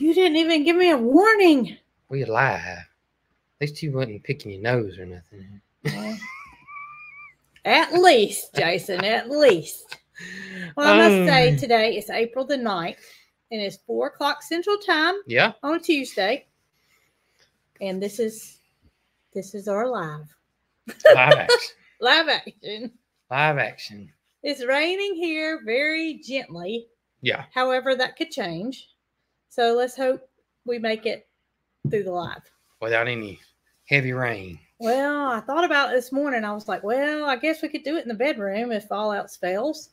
You didn't even give me a warning. We live. At least you wasn't picking your nose or nothing. Well, at least, Jason, at least. Well, I must say Um, today is April the 9th, and it's four o'clock Central Time Yeah. on Tuesday. And this is this is our live. Live action. Live action. Live action. It's raining here very gently. Yeah. However, that could change. So let's hope we make it through the live. Without any heavy rain. Well, I thought about it this morning. I was like, well, I guess we could do it in the bedroom if all else fails.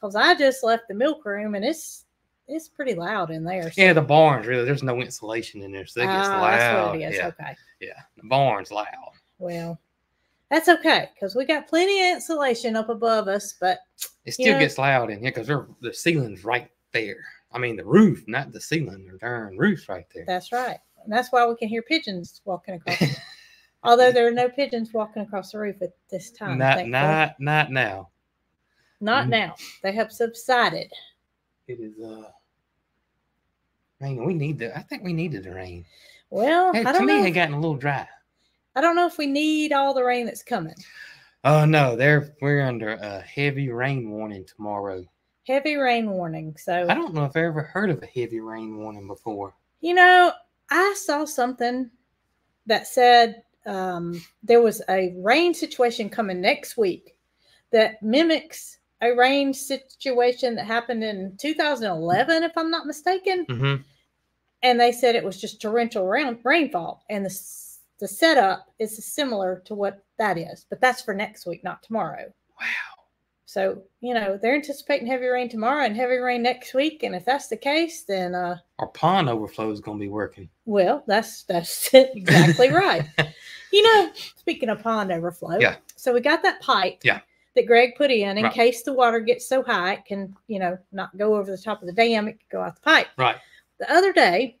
Because I just left the milk room and it's it's pretty loud in there. so- Yeah, the barn's really there's no insulation in there, so it gets Ah, loud. That's what it is. Yeah, Okay. yeah. The barn's loud. Well, that's okay because we got plenty of insulation up above us. But It still Yeah. gets loud in here because the ceiling's right there. I mean the roof, not the ceiling. The darn roof right there. that's right. And that's why we can hear pigeons walking across. Although there are no pigeons walking across the roof at this time. not not not now. Not Mm. now. They have subsided. It is uh rain. We need the I think we needed the rain. Well, Hey, I to don't me, know. it gotten a little dry. I don't know if we need all the rain that's coming. Oh no, they're we're under a heavy rain warning tomorrow. Heavy rain warning. So I don't know if I ever heard of a heavy rain warning before. You know, I saw something that said um, there was a rain situation coming next week that mimics a rain situation that happened in 2011, if I'm not mistaken. Mm-hmm. And they said it was just torrential rain, rainfall, and the the setup is similar to what that is, but that's for next week, not tomorrow. Wow. So you know they're anticipating heavy rain tomorrow and heavy rain next week, and if that's the case, then uh, Our pond overflow is going to be working. Well, that's that's exactly right. You know, speaking of pond overflow, Yeah. So we got that pipe, Yeah. that Greg put in in Right. case the water gets so high it can, you know, not go over the top of the dam. It could go out the pipe. Right. The other day,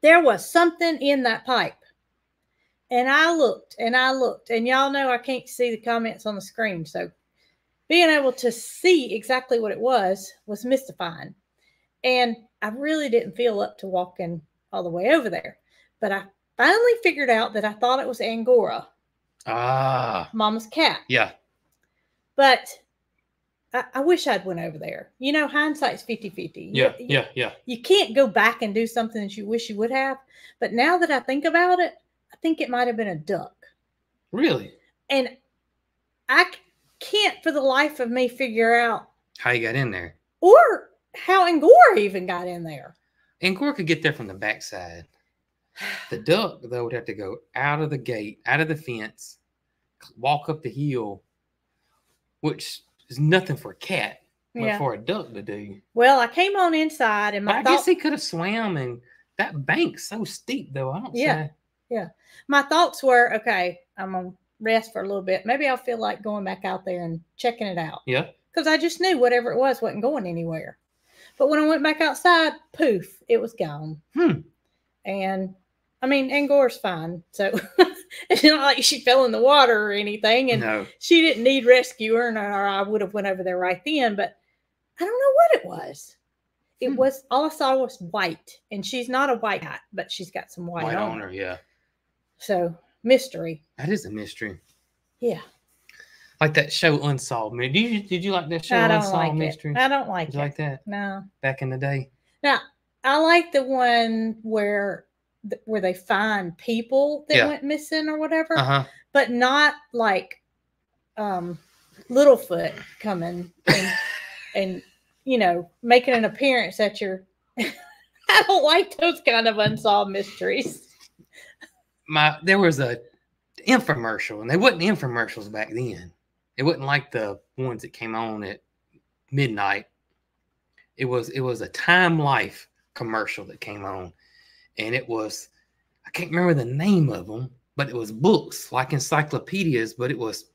there was something in that pipe, and I looked and I looked, and y'all know I can't see the comments on the screen, so being able to see exactly what it was was mystifying. And I really didn't feel up to walking all the way over there. But I finally figured out that I thought it was Angora, Ah, Mama's cat. yeah. But I, I wish I'd went over there. You know, hindsight's 50-50. Yeah, You- yeah, yeah. You can't go back and do something that you wish you would have. But now that I think about it, I think it might have been a duck. Really? And I can't for the life of me figure out How he got in there? or how Angora even got in there. Angora could get there from the backside. The duck, though, would have to go out of the gate, out of the fence, walk up the hill, which is nothing for a cat, but Yeah. for a duck to do. Well, I came on inside and my I thought, guess he could have swam, and that bank's so steep, though. I don't Yeah. see. my thoughts were, okay, I'm gonna rest for a little bit. Maybe I'll feel like going back out there and checking it out. Yeah. Because I just knew whatever it was wasn't going anywhere. But when I went back outside, poof, it was gone. Hmm. And I mean, Angora's fine. So it's not like she fell in the water or anything. And no. she didn't need rescuing or I would have went over there right then. But I don't know what it was. It Hmm. was all I saw was white. And she's not a white cat, but she's got some white, White on her, yeah. So mystery. That is a mystery. Yeah. Like that show Unsolved Did you did you like that show I don't Unsolved like Mystery? it. I don't like Did it. you like that no. back in the day? Now, I like the one where th- where they find people that Yeah. went missing or whatever, Uh huh. but not like um Littlefoot coming and and you know making an appearance at your. I don't like those kind of unsolved mysteries. My there was a infomercial, and they wasn't infomercials back then. It wasn't like the ones that came on at midnight. It was it was a Time Life commercial that came on, and it was I can't remember the name of them, but it was books like encyclopedias, but it was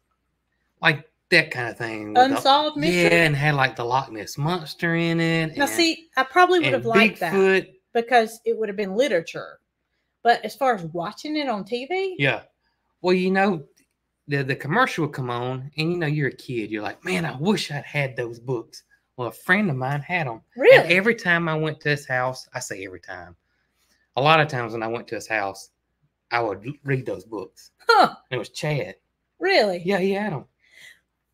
like that kind of thing. with the- Unsolved mystery. yeah, and had like the Loch Ness monster in it. Now, and- see, I probably would have liked that because it would have been literature. But as far as watching it on TV, Yeah. Well, you know, the the commercial would come on, and you know, you're a kid. You're like, man, I wish I'd had those books Well, a friend of mine had them. And Really? every time I went to his house, I say every time. A lot of times when I went to his house, I would read those books. Huh. It was Chad. Really? Yeah, he had them.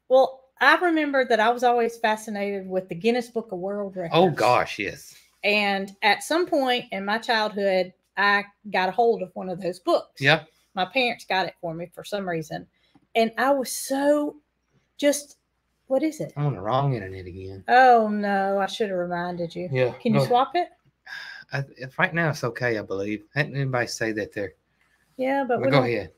Well, I remember that I was always fascinated with the Guinness Book of World oh, Records. Oh gosh, yes. And at some point in my childhood, I got a hold of one of those books. Yeah. My parents got it for me for some reason. And I was so just, what is it? I'm on the wrong internet again. Oh, no. I should have reminded you. Yeah. Can you swap it? I, if right now it's okay, I believe. Hadn't anybody say that there? Yeah, but But go ahead.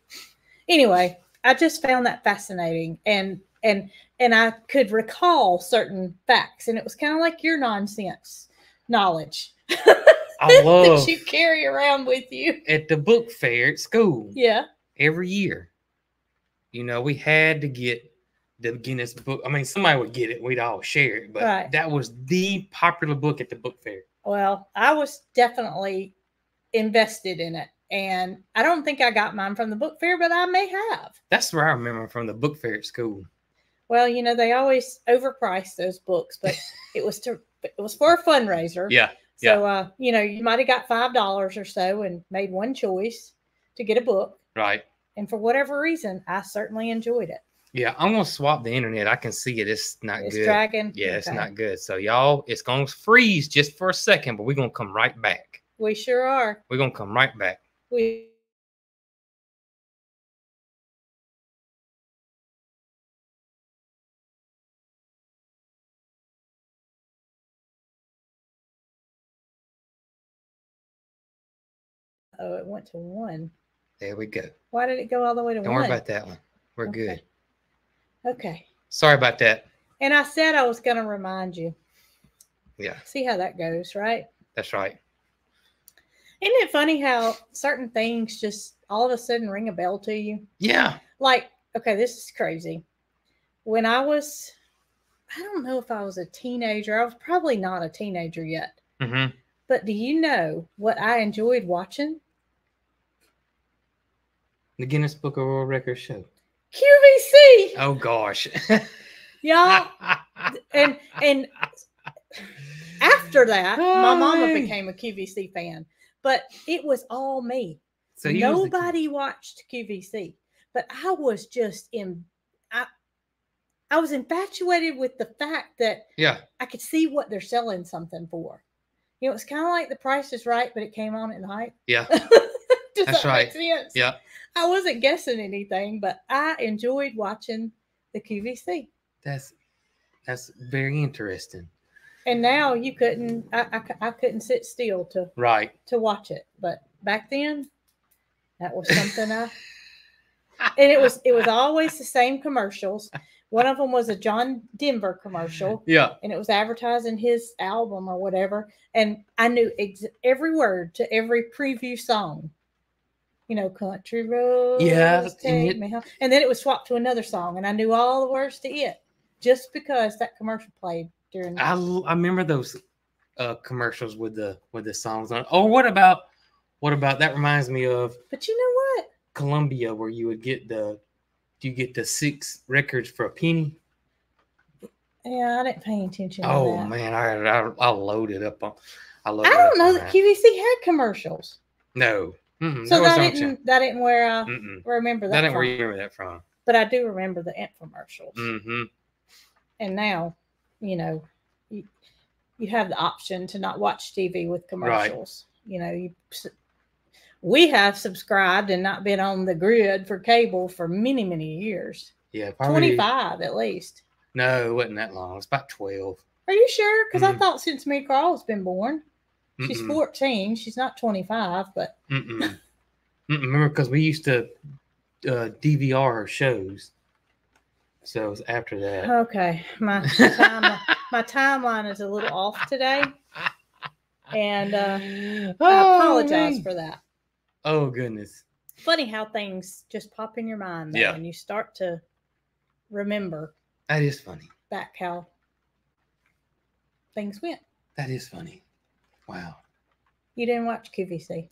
anyway, I just found that fascinating and and and I could recall certain facts and it was kind of like your nonsense knowledge I love that you carry around with you. at the book fair at school Yeah. every year. You know, we had to get the Guinness book. I mean, somebody would get it, we'd all share it, but Right. that was the popular book at the book fair. Well, I was definitely invested in it. And I don't think I got mine from the book fair, but I may have. That's where I remember from the book fair at school. Well, you know, they always overprice those books, but it was to it was for a fundraiser. Yeah. So uh, you know, you might have got five dollars or so and made one choice to get a book. Right. And for whatever reason, I certainly enjoyed it. Yeah. I'm gonna swap the internet. I can see it. It's not It's good. dragging. Yeah, it's not good. So y'all, it's gonna freeze just for a second, but we're gonna come right back. We sure are. We're gonna come right back. We Oh, it went to one. There we go. Why did it go all the way to one? Don't worry about that one. We're Okay. good. Okay. Sorry about that. And I said I was going to remind you. Yeah, See how that goes, right? that's right. Isn't it funny how certain things just all of a sudden ring a bell to you? Yeah. Like, okay, this is crazy. When I was, I don't know if I was a teenager. I was probably not a teenager yet. hmm But do you know what I enjoyed watching? The Guinness Book of World Records show. QVC, Oh gosh. y'all. And and after that, my mama Hi. became a QVC fan. But it was all me. so you was the Nobody watched QVC, but I was just in. I I was infatuated with the fact that Yeah. I could see what they're selling something for. You know, it's kind of like The Price is Right, but it came on at night. Yeah. Does That's that right. make sense? Yeah. I wasn't guessing anything, but I enjoyed watching the QVC. That's that's very interesting. And now you couldn't, I, I, I couldn't sit still to Right. to watch it. But back then, that was something I. And it was it was always the same commercials. One of them was a John Denver commercial, Yeah. and it was advertising his album or whatever. And I knew ex- every word to every preview song. You know, country roads. Yeah, and it-. And then it was swapped to another song, and I knew all the words to it just because that commercial played during. I remember those uh commercials with the with the songs on. Oh, what about what about that reminds me of but you know what? Columbia where you would get the do you get the six records for a penny. Yeah, I didn't pay attention. Oh man, I I, I loaded up on I I don't know that QVC had commercials. No. Mm-mm, So that that didn't that didn't where I Mm-mm. remember That that, didn't from. remember that from. but I do remember the infomercials. Mm-hmm. And now, you know, you, you have the option to not watch TV with commercials. You know, you we have subscribed and not been on the grid for cable for many many years. Yeah, probably. 25 at least. No, it wasn't that long. It's about twelve. Are you sure? Because I Mhm. thought since Mary Carl's been born, she's Mm-mm. 14. She's not 25, but Mm-mm. Mm-mm. Remember, because we used to uh, DVR shows. So it was after that. okay. My time, my timeline is a little off today, and uh, I Oh, apologize man. for that. Oh goodness. Funny how things just pop in your mind, though, Yeah. and you start to remember That is funny. back how things went. That is funny. Wow. You didn't watch QVC.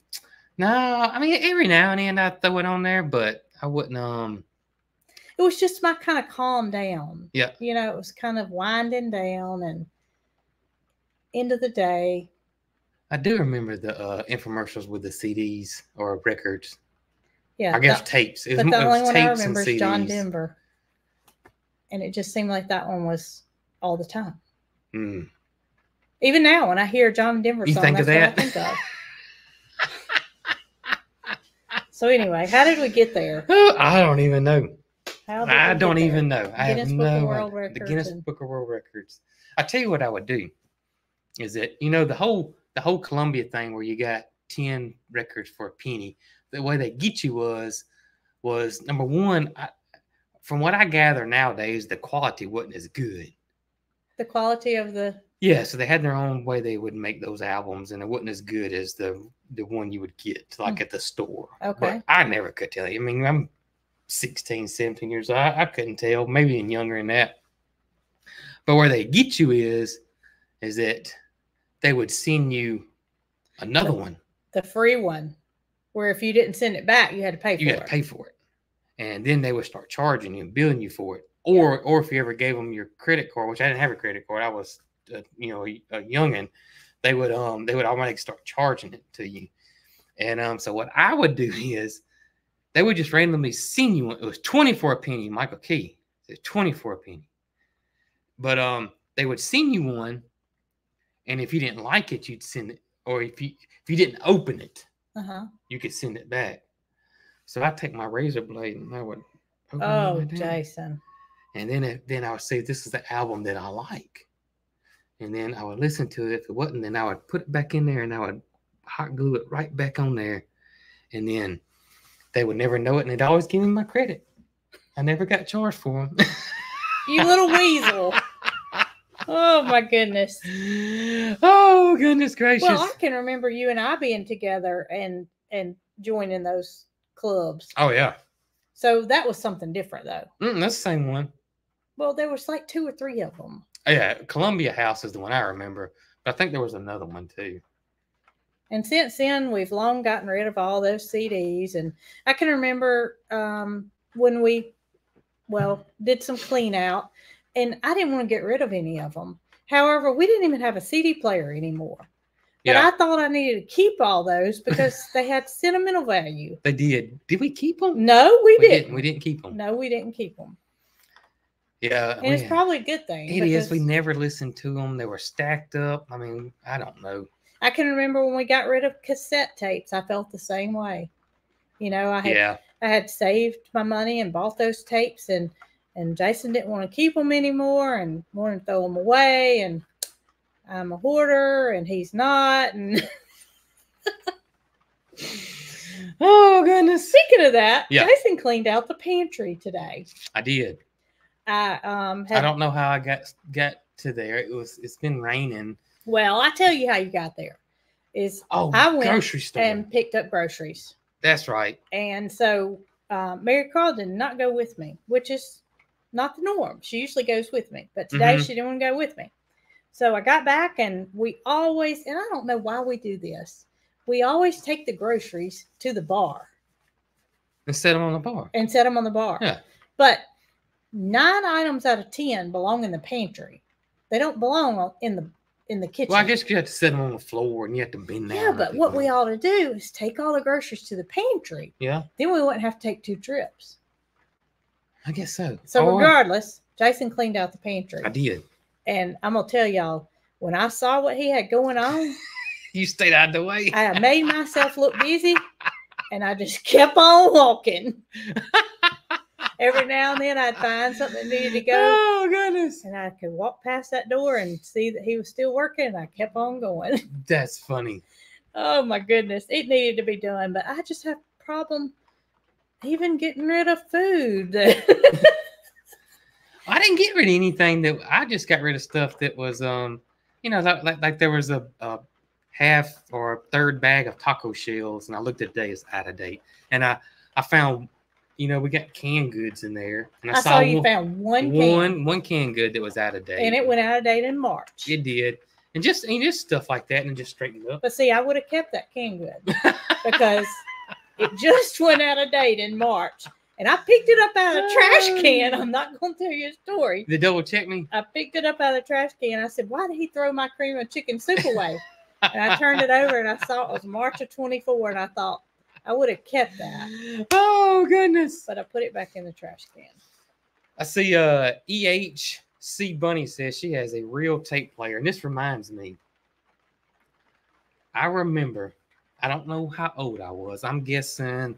No, I mean every now and then I throw it on there, but I wouldn't. Um. It was just my kind of calm down. Yeah. You know, it was kind of winding down, and end of the day, I do remember the uh, infomercials with the CDs or records. yeah. I guess that- tapes. It but the only was one I remember is John Denver. And it just seemed like that one was all the time. Mm. Even now, when I hear John Denver You song, think of that's that? what I think of. so anyway, how did we get there? Oh, I don't even know. How did I don't there? even know. I Guinness have Book of no World idea. The Guinness and- Book of World Records. I tell you what I would do is that you know the whole the whole Columbia thing where you got ten records for a penny. The way they get you was was number one. I, from what I gather nowadays, the quality wasn't as good. The quality of the Yeah, so they had their own way they would make those albums, and it wasn't as good as the the one you would get like mm. at the store. Okay. But I never could tell you. I mean, I'm 16, 17 years old. I, I couldn't tell, maybe even younger than that. But where they get you is, is that they would send you another one. the free one, where if you didn't send it back, you had to pay for it. You it. to pay for it, and then they would start charging you and billing you for it. Or, or if you ever gave them your credit card, which I didn't have a credit card, I was, uh, you know, a, a youngin. They would, um, they would automatically start charging it to you. And um, so what I would do is, they would just randomly send you one. It was twenty for a penny, Michael Key. It's twenty for a penny. But um, they would send you one, and if you didn't like it, you'd send it. Or if you if you didn't open it, Uh-huh. you could send it back. So I take my razor blade and I would. open Oh. Jason. And then it, then I would say this is the album that I like, and then I would listen to it. If it wasn't, then I would put it back in there and I would hot glue it right back on there, and then they would never know it, and they'd always give me my credit. I never got charged for them. You little weasel. Oh my goodness. oh goodness gracious! Well, I can remember you and I being together and and joining those clubs. oh yeah, So that was something different though. Mm, that's the same one. Well, there was like two or three of them. Yeah, Columbia House is the one I remember, but I think there was another one too. And since then, we've long gotten rid of all those CDs. And I can remember um, when we, well, did some clean out, and I didn't want to get rid of any of them. However, we didn't even have a CD player anymore. But Yeah, I thought I needed to keep all those because they had sentimental value. they did. Did we keep them? No, we, we didn't. We didn't keep them. No, we didn't keep them. Yeah, And it's probably a good thing. It is. We never listened to them. They were stacked up. I mean, I don't know. I can remember when we got rid of cassette tapes. I felt the same way. You know, I had Yeah, I had saved my money and bought those tapes, and and Jason didn't want to keep them anymore and wanted to throw them away. And I'm a hoarder, and he's not. And Oh goodness. speaking of that, Yeah. Jason cleaned out the pantry today. I did. I um I don't know how I got got to there. It was. It's been raining. well, I tell you how you got there is Oh, I went grocery store. and picked up groceries. That's right. And so uh, Mary Carl did not go with me, which is not the norm. She usually goes with me, but today Mhm. she didn't want to go with me. So I got back, and we always, and I don't know why we do this, we always take the groceries to the bar And set them on the bar. and set them on the bar. Yeah. But nine items out of 10 belong in the pantry, they don't belong in the in the kitchen. Well, I guess you have to set them on the floor and you have to bend down. yeah, but what we ought to do is take all the groceries to the pantry. Yeah, Then we wouldn't have to take two trips. I guess so. So regardless, Jason cleaned out the pantry. I did. And I'm gonna tell y'all, when I saw what he had going on, You stayed out of the way. I made myself look busy and I just kept on walking. Every now and then I'd find something that needed to go. Oh goodness. And I could walk past that door and see that he was still working, and I kept on going. That's funny. Oh my goodness, it needed to be done, but I just have a problem even getting rid of food. I didn't get rid of anything that I just got rid of stuff that was um you know like like, like there was a, a half or a third bag of taco shells and I looked at today it's out of date and I I found you know we got canned goods in there and I, I saw you one, found one can, one one canned good that was out of date and it went out of date in March. it did and just and just stuff like that and just straightened up But see, I would have kept that can good because it just went out of date in March. and I picked it up out of the trash can. I'm not going to tell you a story. The double check me. I picked it up out of the trash can. I said, "Why did he throw my cream of chicken soup away?" and I turned it over and I saw it was March of 24, and I thought I would have kept that, Oh goodness. but I put it back in the trash can. I see uh EHC Bunny says she has a real tape player, and this reminds me. I remember, I don't know how old I was. I'm guessing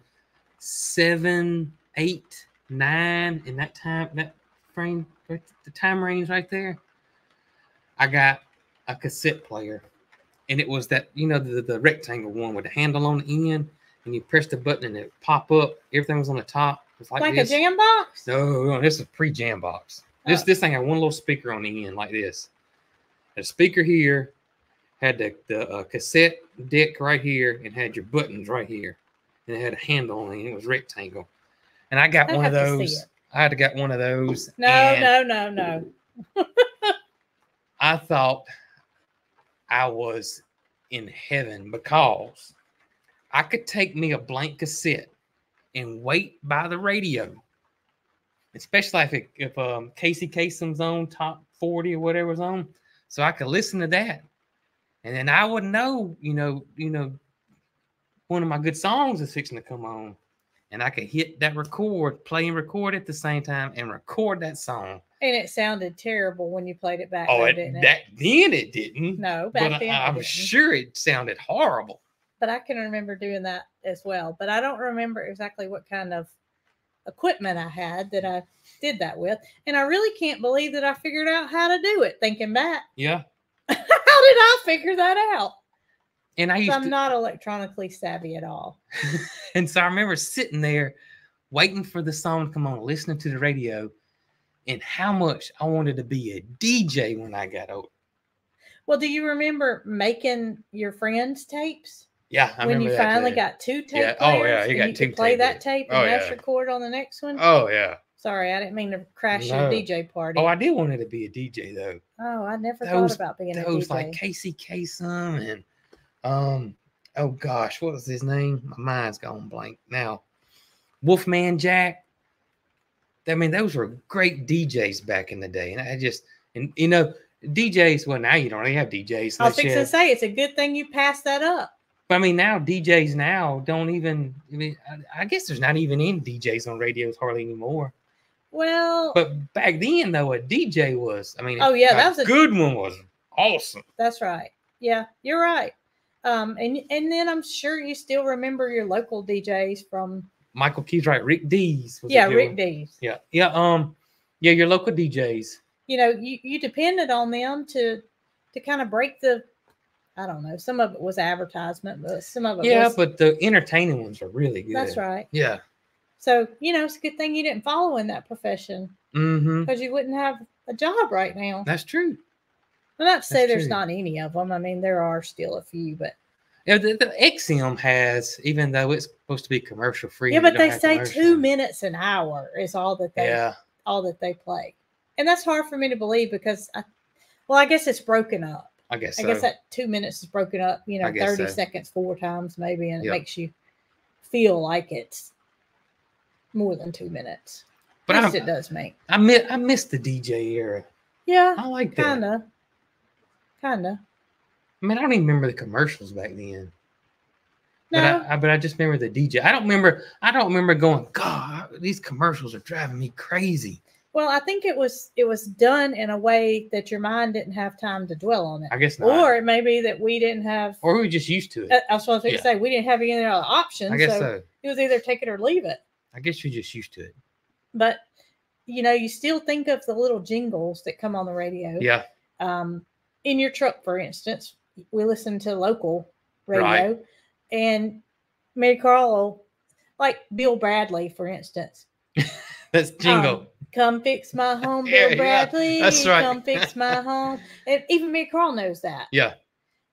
seven, eight, nine in that time, that frame, the time range right there. I got a cassette player, and it was that you know the, the rectangle one with the handle on the end, and you press the button and it pop up. Everything was on the top. It was like, Like, this. a jam box. No, no, this is pre jam box. This Oh. this thing had one little speaker on the end like this. Had a speaker here, had the the uh, cassette deck right here, and had your buttons right here, and it had a handle on it. It was rectangle, and I got I'd one of have to see those. I had to got one of those. No, no, no, no. I thought I was in heaven because I could take me a blank cassette and wait by the radio, especially if it, if um, Casey Kasem's on top forty or whatever's on, so I could listen to that, and then I would know, you know, you know, one of my good songs is fixing to come on, and I could hit that record, play and record at the same time, and record that song. And it sounded terrible when you played it back. Oh, though, it, didn't it? that then it didn't. no, back but then. I, am sure it sounded horrible. But I can remember doing that as well. But I don't remember exactly what kind of equipment I had that I did that with. And I really can't believe that I figured out how to do it. Thinking back, Yeah, how did I figure that out? and I I'm to, not electronically savvy at all. and so I remember sitting there waiting for the song to come on, listening to the radio, and how much I wanted to be a DJ when I got old. Well, do you remember making your friends' tapes Yeah, I when you finally got two tape Yeah. Oh, yeah, you got you two could play tape that tape Oh, and mash yeah. record on the next one? Oh yeah. Sorry, I didn't mean to crash No. your DJ party. Oh, I did want it to be a DJ though. Oh, I never Those- thought about being a Those DJ. like Casey Kasem and um oh gosh, what was his name? My mind's gone blank now. Wolfman Jack. I mean, those were great DJs back in the day, and I just and you know DJs. Well, now you don't really have DJs. I was fixing to say it's a good thing you passed that up. But I mean, now DJs now don't even. I mean, I, I guess there's not even any DJs on radios hardly anymore. Well, But back then, though, a DJ was. I mean, Oh, yeah, a that was a- good one. Was awesome. that's right. Yeah, you're right. Um, and and then I'm sure you still remember your local DJs from Michael Keys, right? Rick Dees. was yeah Rick one. Dees. Yeah, yeah. Um, yeah, your local DJs. You know, you you depended on them to to kind of break the. I don't know. Some of it was advertisement, but some of it Yeah, was. but the entertaining ones are really good. that's right. Yeah. So you know, it's a good thing you didn't follow in that profession Mm-hmm. because you wouldn't have a job right now. That's true. I'm not to say That's there's true. not any of them. I mean, there are still a few, but Yeah, the, the XM has, even though it's supposed to be commercial free. yeah, but they say two minutes an hour is all that they Yeah, all that they play, and that's hard for me to believe because I, well, I guess it's broken up. I guess. I So. guess that two minutes is broken up, you know, 30 so. seconds four times maybe, and it Yep. makes you feel like it's more than two minutes. but I, it does make. I miss, I miss the DJ era. Yeah, I like that. kind of. Kind of. I mean, I don't even remember the commercials back then. No, But I, I, but I just remember the DJ. I don't remember. I don't remember going. God, these commercials are driving me crazy. Well, I think it was it was done in a way that your mind didn't have time to dwell on it, I guess not. or it may be that we didn't have. or we were just used to it. uh, I was supposed to Yeah. say we didn't have any other options. I guess so, so. it was either take it or leave it. I guess you're just used to it. But you know, you still think of the little jingles that come on the radio. Yeah. um, in your truck, for instance, we listen to local radio, Right. and Mary Carl, like Bill Bradley, for instance, That's jingle. Um, come fix my home, Bill yeah, Bradley. that's right. Come fix my home, and even Mary Carl knows that. yeah.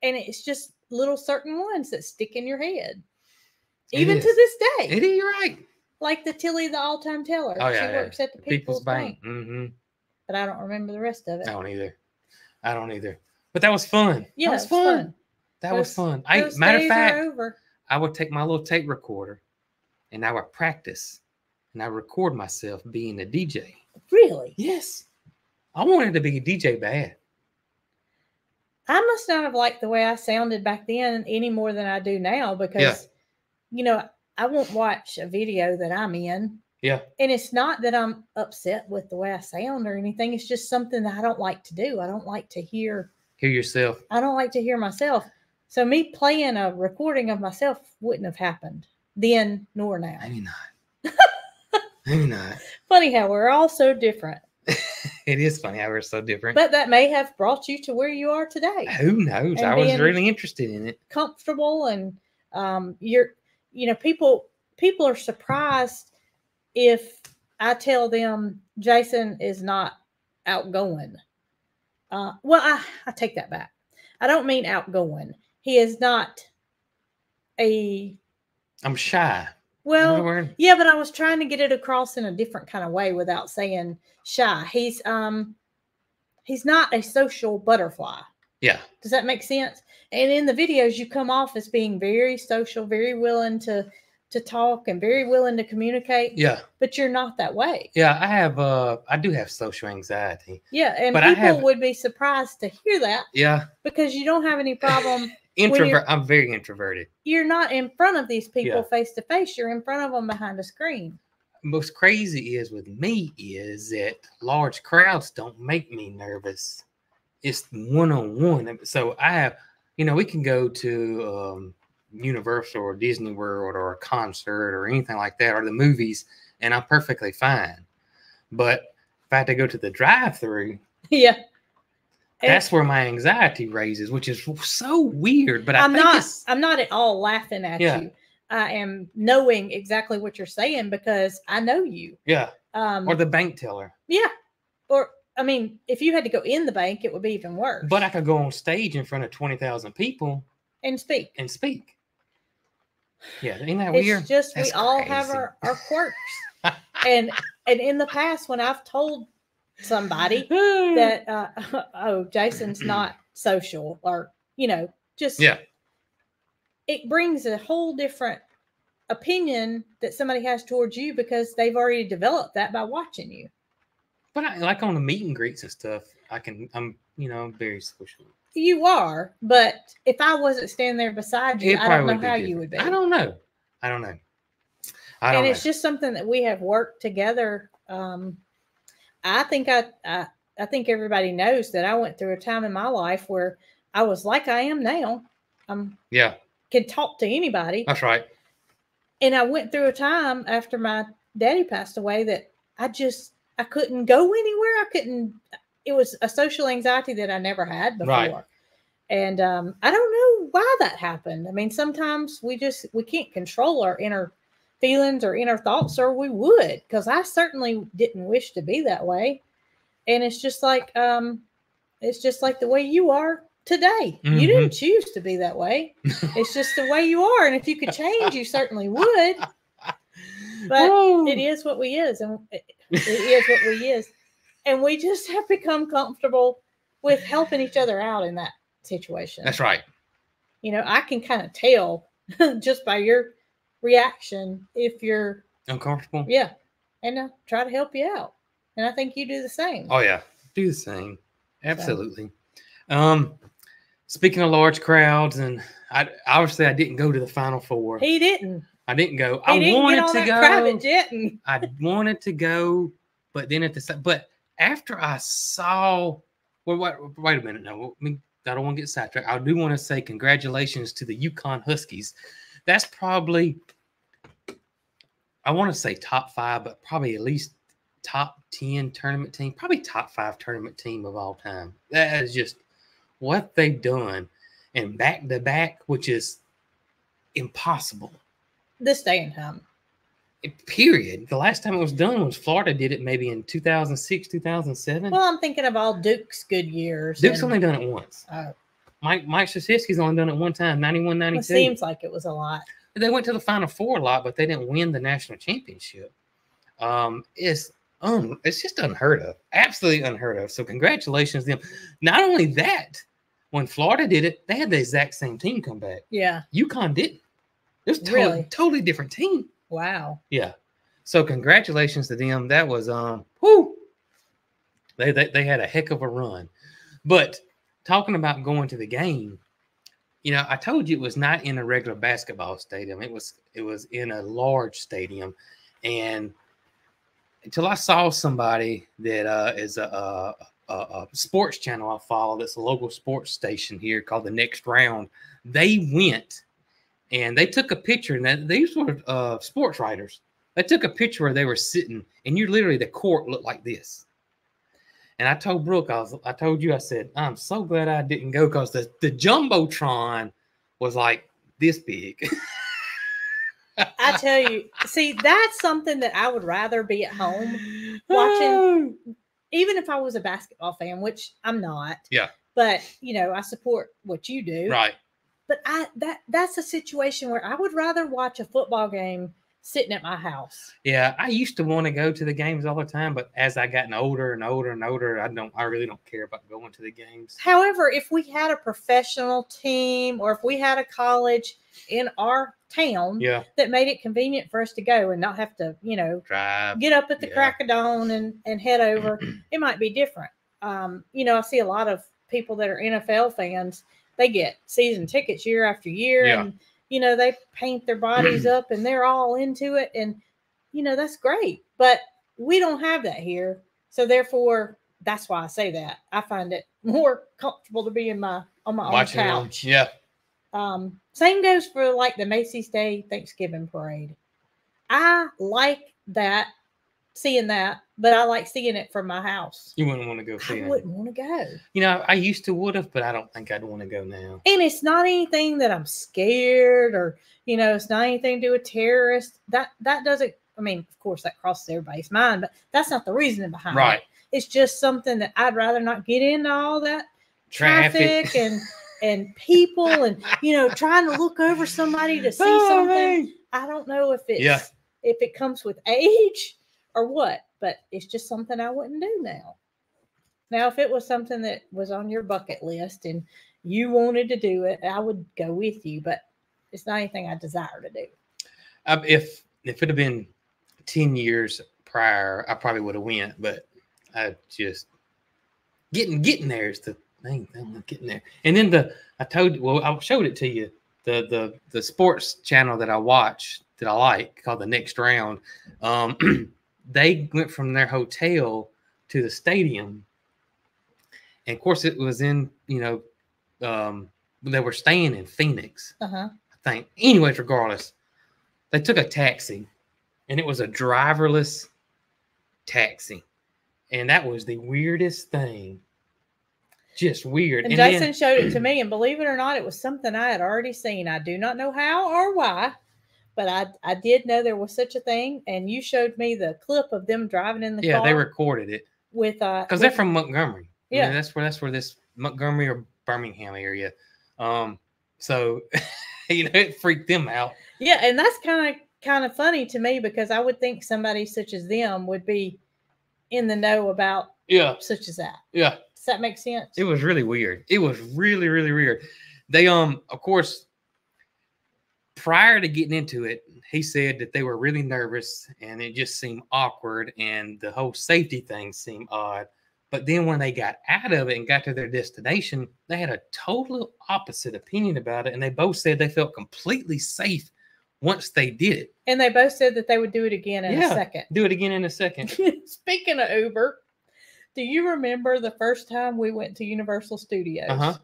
And it's just little certain ones that stick in your head, It even to this day. It is. You're right. like the Tilly, the all-time teller. Oh, she yeah, yeah. works at the People's, People's, Bank. Bank, Mm-hmm. but I don't remember the rest of it. I don't either. I don't either. But that was fun. Yeah, that was it's fun. That was fun. I Those matter of fact, over. I would take my little tape recorder and I would practice and I record myself being a DJ. Really? Yes. I wanted to be a DJ bad. I must not have liked the way I sounded back then any more than I do now because, you know, I won't watch a video that I'm in. Yeah. And it's not that I'm upset with the way I sound or anything. It's just something that I don't like to do. I don't like to hear, Hear yourself. I don't like to hear myself. So me playing a recording of myself wouldn't have happened then nor now. Maybe not. Maybe not. Funny how we're all so different, It is funny how we're so different. but that may have brought you to where you are today. Who knows? And I was really interested in it. comfortable and um, you're you know people people are surprised if i tell them jason is not outgoing uh, well I, I take that back i don't mean outgoing he is not a I'm shy. Well yeah but i was trying to get it across in a different kind of way without saying shy he's um he's not a social butterfly Yeah. Does that make sense? And in the videos, you come off as being very social, very willing to to talk, and very willing to communicate. Yeah. But you're not that way. Yeah. I have uh I do have social anxiety. Yeah, and But I people have- would be surprised to hear that Yeah. because you don't have any problem. Introvert I'm very introverted. you're not in front of these people face to face. You're in front of them behind a screen. Most crazy is with me is that large crowds don't make me nervous. It's one on one. So I have, you know, we can go to um, Universal or Disney World or a concert or anything like that or the movies, and I'm perfectly fine. But if I had to go to the drive-through, yeah, that's where my anxiety raises, which is so weird. But I I'm think not. I'm not at all laughing at Yeah. you. I am knowing exactly what you're saying because I know you. yeah, Um, or the bank teller. Yeah. Or I mean, if you had to go in the bank, it would be even worse. But I could go on stage in front of twenty thousand people and speak. and speak. Yeah, ain't that It's weird? just we That's all have our, our quirks. and and in the past, when I've told somebody that uh, oh, Jason's not social or you know, just yeah, it brings a whole different opinion that somebody has towards you because they've already developed that by watching you. but I, like on the meet and greets and stuff, I can. I'm you know very social. You are, but if I wasn't standing there beside you, I don't know would be how you would be. I don't know. I don't know. I don't and know. it's just something that we have worked together. Um, I think I, I I think everybody knows that I went through a time in my life where I was like I am now. I'm yeah, can talk to anybody, that's right. and I went through a time after my daddy passed away that I just I couldn't go anywhere. I couldn't. It was a social anxiety that I never had before. Right. And um, I don't know why that happened. I mean, sometimes we just we can't control our inner feelings or inner thoughts, or we would, because I certainly didn't wish to be that way. And it's just like um, it's just like the way you are today. Mhm. You didn't choose to be that way. it's just the way you are, and if you could change, you certainly would. But Woo. it is what we is, and it it is what we is, and we just have become comfortable with helping each other out in that situation. That's right. You know, I can kind of tell just by your reaction if you're, Uncomfortable. yeah, and I try to help you out, and I think you do the same. Oh yeah, do the same. Absolutely. Um, speaking of large crowds, and I obviously I didn't go to the final four. He didn't. I didn't go. He I didn't wanted to go. private jet, and I wanted to go, but then at the same, but after I saw, well, wait, wait a minute, no, I mean, I don't want to get sidetracked. I do want to say congratulations to the UConn Huskies. That's probably, I want to say top five, but probably at least top 10 tournament team, probably top five tournament team of all time. That is just what they've done and back to back, which is impossible. this day and time. Period. The last time it was done was Florida did it maybe in 2006, 2007. Well, I'm thinking of all Duke's good years. Duke's and, only done it once. uh, Mike Mike Krzyzewski's only done it one time, 91, it seems like it was a lot. They went to the Final Four a lot, but they didn't win the national championship. Um, it's un, it's just unheard of, absolutely unheard of. So congratulations to them. Not only that, when Florida did it, they had the exact same team come back. Yeah. UConn didn't. It was totally, Really? totally different team. Wow. Yeah. So congratulations to them. That was um whoo. They, they they had a heck of a run. But talking about going to the game, you know, I told you it was not in a regular basketball stadium. It was it was in a large stadium, and until I saw somebody that uh, is a, a, a, sports channel I follow, that's a local sports station here called the Next Round. They went and they took a picture, and these were uh, sports writers. They took a picture where they were sitting, and you literally the court looked like this. And I told Brooke, I was, I told you, I said, I'm so glad I didn't go because the, the jumbotron was like this big. I tell you, see, that's something that I would rather be at home watching, even if I was a basketball fan, which I'm not. Yeah. But you know, I support what you do. right. But I that that's a situation where I would rather watch a football game sitting at my house. Yeah, I used to want to go to the games all the time, but as I gotten older and older and older, I don't. I really don't care about going to the games. However, if we had a professional team or if we had a college in our town Yeah, that made it convenient for us to go and not have to, you know, drive. get up at the Yeah. crack of dawn and and head over, it might be different. Um, you know, I see a lot of people that are NFL fans. They get season tickets year after year, Yeah. and you know they paint their bodies up and they're all into it, and you know that's great. But we don't have that here, so therefore that's why I say that. I find it more comfortable to be in my on my Watching own them. couch. Yeah, Um, same goes for like the Macy's Day Thanksgiving parade. I like that, seeing that, but I like seeing it from my house. you wouldn't want to go see I them. wouldn't want to go. You know, I used to would have, but I don't think I'd want to go now. And it's not anything that I'm scared or, you know, it's not anything to do with terrorists. That that doesn't I mean, of course that crosses everybody's mind, but that's not the reasoning behind Right. it. It's just something that I'd rather not get into all that Traffic. traffic and and people and you know trying to look over somebody to see Oh, something man. i don't know if it's Yeah. if it comes with age or what but it's just something i wouldn't do now now if it was something that was on your bucket list and you wanted to do it i would go with you but it's not anything i desire to do Um, if if it had been ten years prior, I probably would have went, but I just getting getting there is the thing. I'm getting there, and then the I told well, I showed it to you. The the the sports channel that I watch that I like called the Next Round. Um, they went from their hotel to the stadium, and of course, it was in you know um, they were staying in Phoenix. uh-huh I think. Anyways, regardless, they took a taxi and it was a driverless taxi. And that was the weirdest thing. Just weird. and, And jason then- showed it to me and believe it or not it was something i had already seen i do not know how or why but i i did know there was such a thing and you showed me the clip of them driving in the yeah, car Yeah, they recorded it with uh because they're from Montgomery. I mean, Yeah. that's where that's where this Montgomery or Birmingham area. Um, so you know, it freaked them out. Yeah, and that's kind of kind of funny to me because I would think somebody such as them would be in the know about Yeah, such as that. yeah. Does that make sense? It was really weird. It was really, really weird. They um, of course, prior to getting into it, he said that they were really nervous and it just seemed awkward and the whole safety thing seemed odd. But then when they got out of it and got to their destination, they had a total opposite opinion about it. And they both said they felt completely safe once they did it. and they both said that they would do it again in Yeah. a second. Do it again in a second. Speaking of Uber, do you remember the first time we went to Universal Studios? Uh-huh.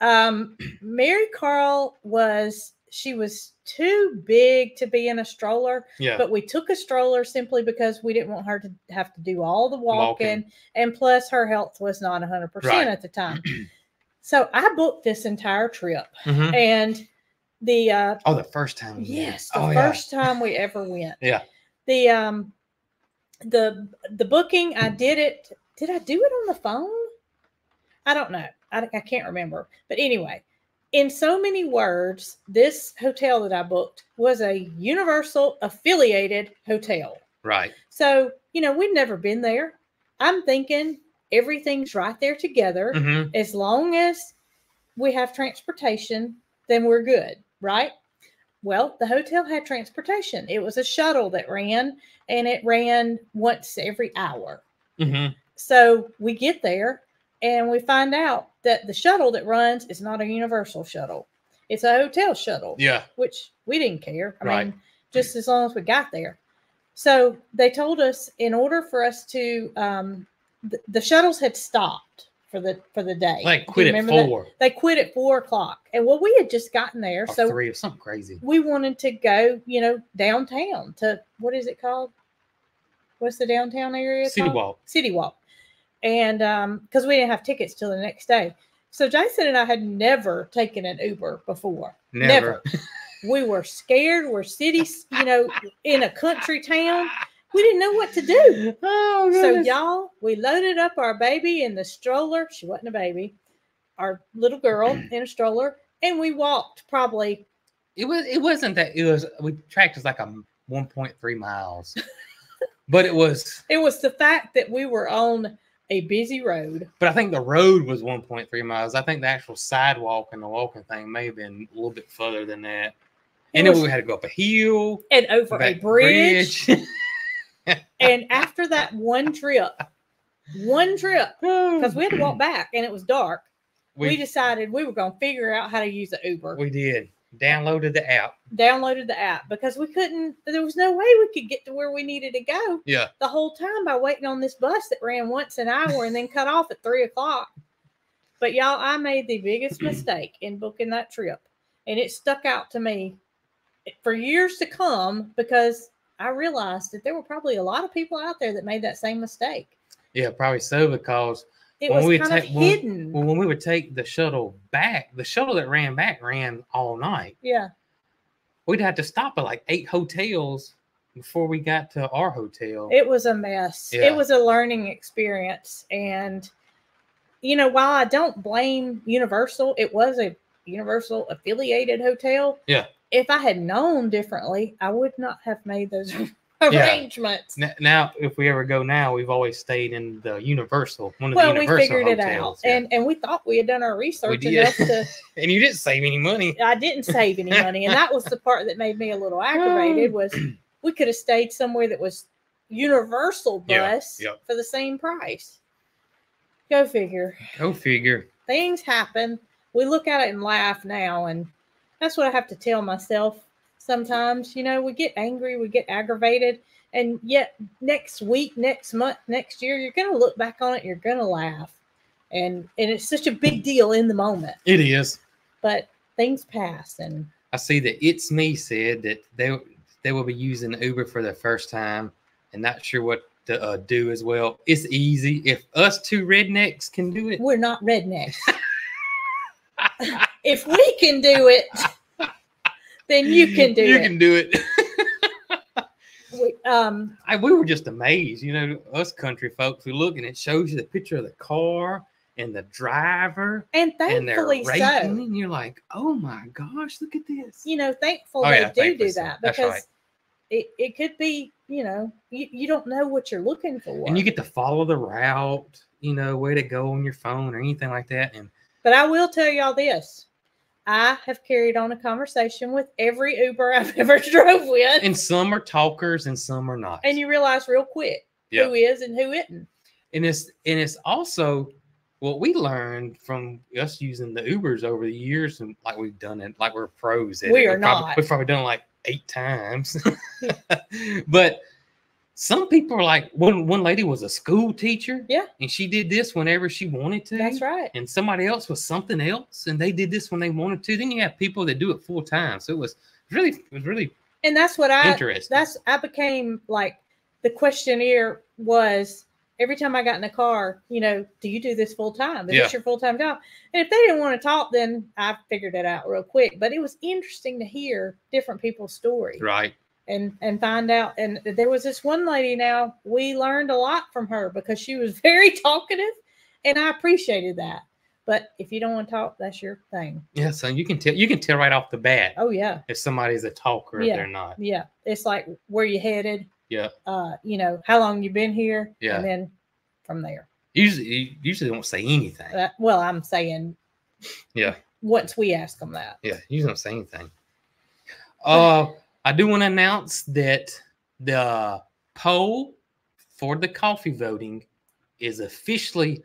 Um, Mary Carl was she was too big to be in a stroller, Yeah. but we took a stroller simply because we didn't want her to have to do all the walking, Walking. and plus her health was not 100% Right. at the time. so I booked this entire trip, Mhm. and the uh, Oh, the first time. Yes, the Oh, yeah. first time we ever went. Yeah. The um the the booking, I did it. Did I do it on the phone? I don't know. I, I can't remember. But anyway, in so many words, this hotel that I booked was a Universal affiliated hotel. Right. So, you know, we'd never been there. I'm thinking everything's right there together Mhm. as long as we have transportation, then we're good, right? well, the hotel had transportation. It was a shuttle that ran, and it ran once every hour. hmm So we get there and we find out that the shuttle that runs is not a universal shuttle. It's a hotel shuttle, Yeah. which we didn't care. I Right. mean, just as long as we got there. So they told us in order for us to, um, the, the shuttles had stopped for the for the day. Like quit at remember that? four They quit at four o'clock, and well, we had just gotten there, or so three or something crazy. we wanted to go, you know, downtown to what is it called? What's the downtown area? City called? Walk. City Walk. And um, because we didn't have tickets till the next day. So Jason and I had never taken an Uber before. Never. We were scared. We're cities, you know, in a country town. We didn't know what to do. Oh, So y'all, we loaded up our baby in the stroller. She wasn't a baby, our little girl in a stroller, and we walked probably it was it wasn't that it was we tracked as like a 1.3 miles but it was it was the fact that we were on a busy road. but i think the road was 1.3 miles i think the actual sidewalk and the walking thing may have been a little bit further than that and was- then we had to go up a hill and over a back bridge. and after that one trip, one trip, oh. because we had to walk back and it was dark, we, we, decided we were going to figure out how to use the Uber. we did downloaded the app Downloaded the app because we couldn't, there was no way we could get to where we needed to go yeah the whole time by waiting on this bus that ran once an hour and then cut off at three o'clock. But y'all, I made the biggest mistake in booking that trip, and it stuck out to me for years to come because I realized that there were probably a lot of people out there that made that same mistake. yeah probably so because It When was we kind take- of when- hidden. when we would take the shuttle back the shuttle that ran back ran all night yeah, we'd have to stop at like eight hotels before we got to our hotel it was a mess. Yeah. It was a learning experience, and you know, while I don't blame Universal, it was a Universal affiliated hotel. Yeah. If I had known differently, I would not have made those. arrangements. N- Now, if we ever go now, we've always stayed in the Universal, one of Well, the we Universal figured it out, yeah. and and we thought we had done our research enough to. and you didn't save any money. I didn't save any money, and that was the part that made me a little aggravated. Was we could have stayed somewhere that was Universal Yeah, bus yep. for the same price. Go figure. Go figure. Things happen. We look at it and laugh now, and that's what I have to tell myself. Sometimes, you know, we get angry, we get aggravated, and yet next week, next month, next year, you're going to look back on it, you're going to laugh, and and it's such a big deal in the moment. It is. But things pass, and I see that it's me said that they they will be using Uber for the first time and not sure what to uh, do as well. It's easy if us two rednecks can do it. we're not rednecks. if we can do it, then you can do You it. You can do it. We, um, I, we were just amazed, you know, us country folks. We look and it shows you the picture of the car and the driver, and and thankfully rating, so. and you're like, oh my gosh, look at this. You know, thankful Oh, they do do so. that because right. it, it could be, you know, you, you don't know what you're looking for. and you get to follow the route, you know, where to go on your phone or anything like that. And but I will tell y'all this. I have carried on a conversation with every Uber I've ever drove with. and some are talkers and some are not. and you realize real quick Yeah. who is and who isn't. and it's and it's also what we learned from us using the Ubers over the years, and like we've done it, like we're pros. At We it. are We've probably- not. We've probably done it like eight times. but some people are like one one lady was a school teacher. Yeah. and she did this whenever she wanted to. That's right. And somebody else was something else, and they did this when they wanted to. Then you have people that do it full time. So it was really it was really And that's what I interesting. that's I became like the questionnaire was every time I got in the car, you know, do you do this full time? Is Yeah. this your full time job? And if they didn't want to talk, then I figured it out real quick. But it was interesting to hear different people's stories right. And and find out. And there was this one lady now we learned a lot from her because she was very talkative, and I appreciated that. But if you don't want to talk, that's your thing. Yeah, so you can tell you can tell right off the bat Oh yeah, if somebody's a talker Yeah. if they're not. yeah. It's like where you headed. Yeah. uh, you know, how long you been here, Yeah. and then from there. Usually, you usually don't say anything. Uh, well, I'm saying, Yeah. once we ask them that, yeah, usually don't say anything. Uh, I do want to announce that the poll for the coffee voting is officially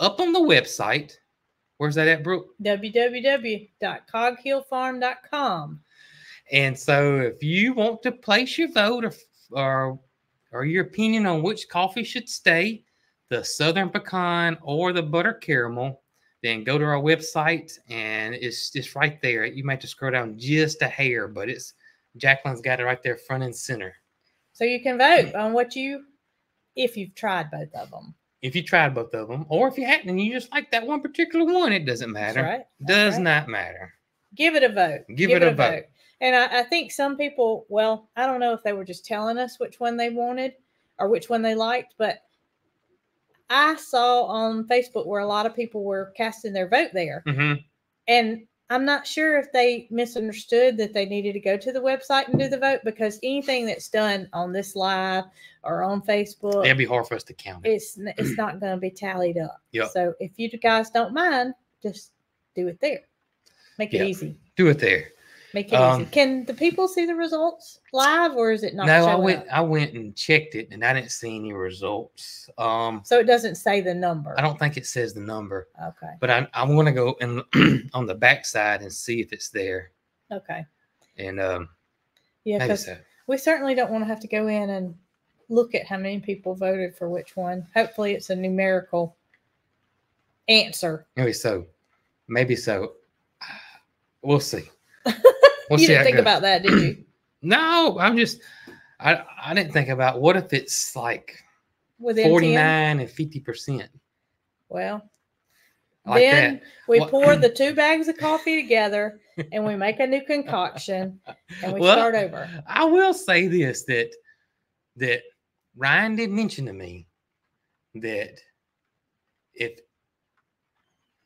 up on the website. Where's that at, Brooke? www.coghillfarm.com. And so, if you want to place your vote or, or or your opinion on which coffee should stay, the Southern Pecan or the Butter Caramel, then go to our website and it's just right there. You might just scroll down just a hair, but it's Jacqueline's got it right there, front and center. So you can vote on what you, if you've tried both of them. If you tried both of them, or if you hadn't and you just like that one particular one, it doesn't That's matter. right. That's Does right. not matter. Give it a vote. Give it a vote. And I, I think some people, well, I don't know if they were just telling us which one they wanted or which one they liked, but I saw on Facebook where a lot of people were casting their vote there. hmm And I'm not sure if they misunderstood that they needed to go to the website and do the vote because anything that's done on this live or on Facebook, It'd be hard for us to count it. it's it's not going to be tallied up. Yep. So if you guys don't mind, just do it there. Make it Yeah. easy. Do it there. Make it Um, easy. Can the people see the results live or is it not? no, I went. up? I went and checked it, and I didn't see any results. Um, So it doesn't say the number. I don't think it says the number, Okay. but I I want to go and on the backside and see if it's there. Okay. And um, Yeah, because so. we certainly don't want to have to go in and look at how many people voted for which one. Hopefully, it's a numerical answer. Maybe so. Maybe so. We'll see. We'll you didn't think goes. about that, did you? No, I'm just. I I didn't think about what if it's like Within 10? 49 and 50 percent. Well, Like then that. we What- pour the two bags of coffee together and we make a new concoction and we Well, start over. I will say this that that Ryan did mention to me that if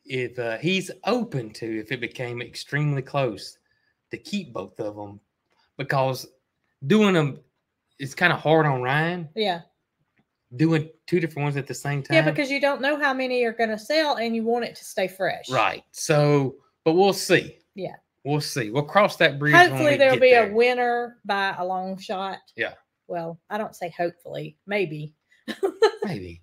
if uh, he's open to if it became extremely close to keep both of them because doing them is kind of hard on Ryan Yeah. doing two different ones at the same time. Yeah, because you don't know how many are going to sell and you want it to stay fresh. right. So, but we'll see. Yeah. We'll see. We'll cross that bridge. when Hopefully, there'll be there. a winner by a long shot. Yeah. Well, I don't say hopefully, maybe. Maybe.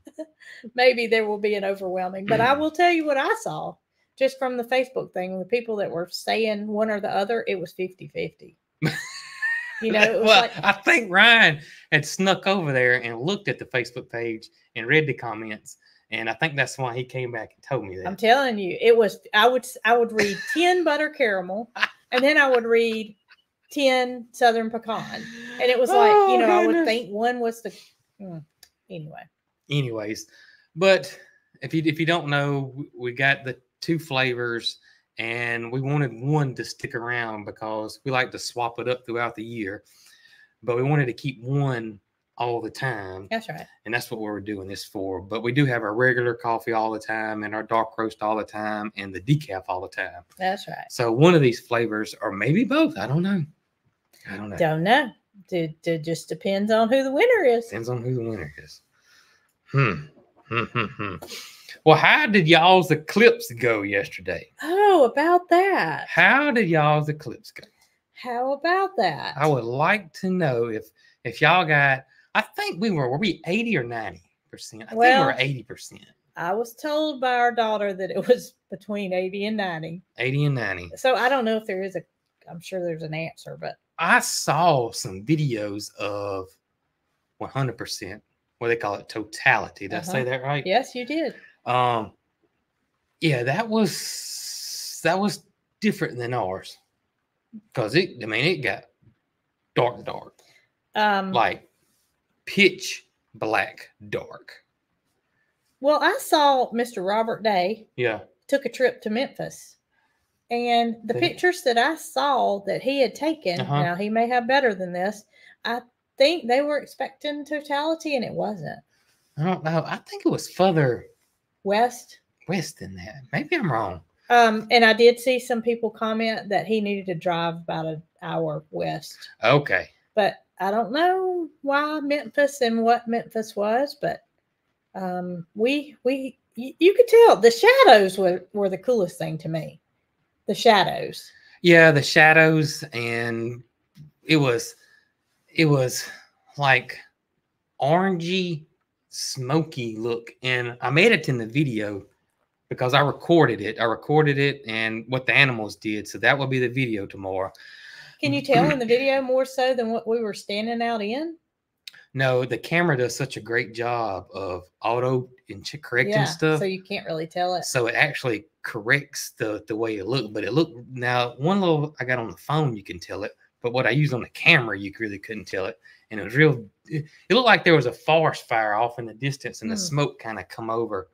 maybe there will be an overwhelming, but I mm. will tell you what I saw just from the Facebook thing. The people that were saying one or the other, it was 50 50. You know, it was well, like, I think Ryan had snuck over there and looked at the Facebook page and read the comments, and I think that's why he came back and told me that. I'm telling you, it was, I would, I would read 10 butter caramel and then I would read 10 southern pecan. And it was like, you Oh, know, I would think one was the, hmm, anyway. Anyways, but if you if you don't know, we got the two flavors, and we wanted one to stick around because we like to swap it up throughout the year, but we wanted to keep one all the time. That's right. and that's what we're doing this for. But we do have our regular coffee all the time, and our dark roast all the time, and the decaf all the time. That's right. So one of these flavors, or maybe both, I don't know. I don't know. Don't know. It, it just depends on who the winner is. Depends on who the winner is. Hmm. Hmm, hmm, hmm. Well, how did y'all's eclipse go yesterday? Oh, about that. How did y'all's eclipse go? How about that? I would like to know if if y'all got. I think we were. Were we eighty or ninety percent? I think we Well- were eighty percent. I was told by our daughter that it was between 80 and 90. Eighty and ninety. So I don't know if there is a, I'm sure there's an answer, but I saw some videos of 100%, what they call it, totality. Did I say Uh-huh. that right? yes, you did. Um, yeah, that was that was different than ours because it. I mean, it got dark, dark, Um, like pitch black dark. well, I saw Mr. Robert Day Yeah, took a trip to Memphis. And the pictures that I saw that he had taken, Uh-huh. now he may have better than this. I think they were expecting totality and it wasn't. I don't know. I think it was further West. west than that. Maybe I'm wrong. Um, and I did see some people comment that he needed to drive about an hour west. Okay. But I don't know why Memphis and what Memphis was, but um, we we you, you could tell the shadows were, were the coolest thing to me. The shadows. Yeah, the shadows and it was it was like orangey smoky look and i made it in the video because i recorded it i recorded it and what the animals did so that will be the video tomorrow Can you tell in the video more so than what we were standing out in? no the camera does such a great job of auto and correcting stuff So you can't really tell it. so it actually corrects the the way it looked but it looked now one little i got on the phone you can tell it but what i used on the camera you really couldn't tell it and it was real it, it looked like there was a forest fire off in the distance and the Hmm. smoke kind of come over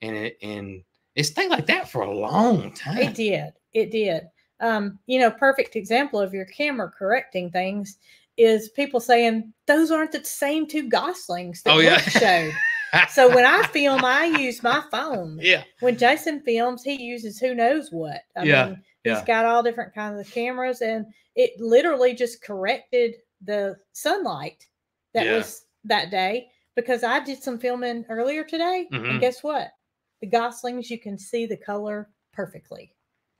and it and it stayed like that for a long time It did. It did. Um, you know, perfect example of your camera correcting things is people saying those aren't the same two goslings that Oh, yeah. Showed. So when I film, I use my phone. yeah When Jason films, he uses who knows what. I Yeah, mean, he's yeah. got all different kinds of cameras, and it literally just corrected the sunlight that Yeah. was that day because I did some filming earlier today, Mhm. and guess what? The goslings, you can see the color perfectly.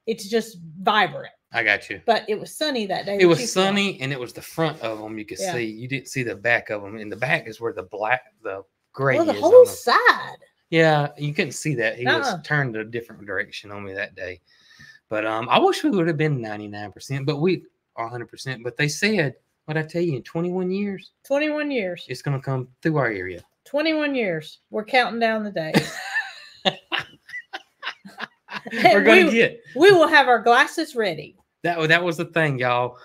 It's just vibrant. i got you But it was sunny that day. it was sunny and it was the front of them you could Yeah. see you didn't see the back of them and the back is where the black the gray Well, the whole side. Yeah, you couldn't see that. He Uh-uh. was turned a different direction on me that day. But um, I wish we would have been 99%, but we are 100%. But they said, what I tell you, in 21 years, 21 years. it's going to come through our area. 21 years. We're counting down the days. We're going to we, get we will have our glasses ready. that. That was the thing, y'all.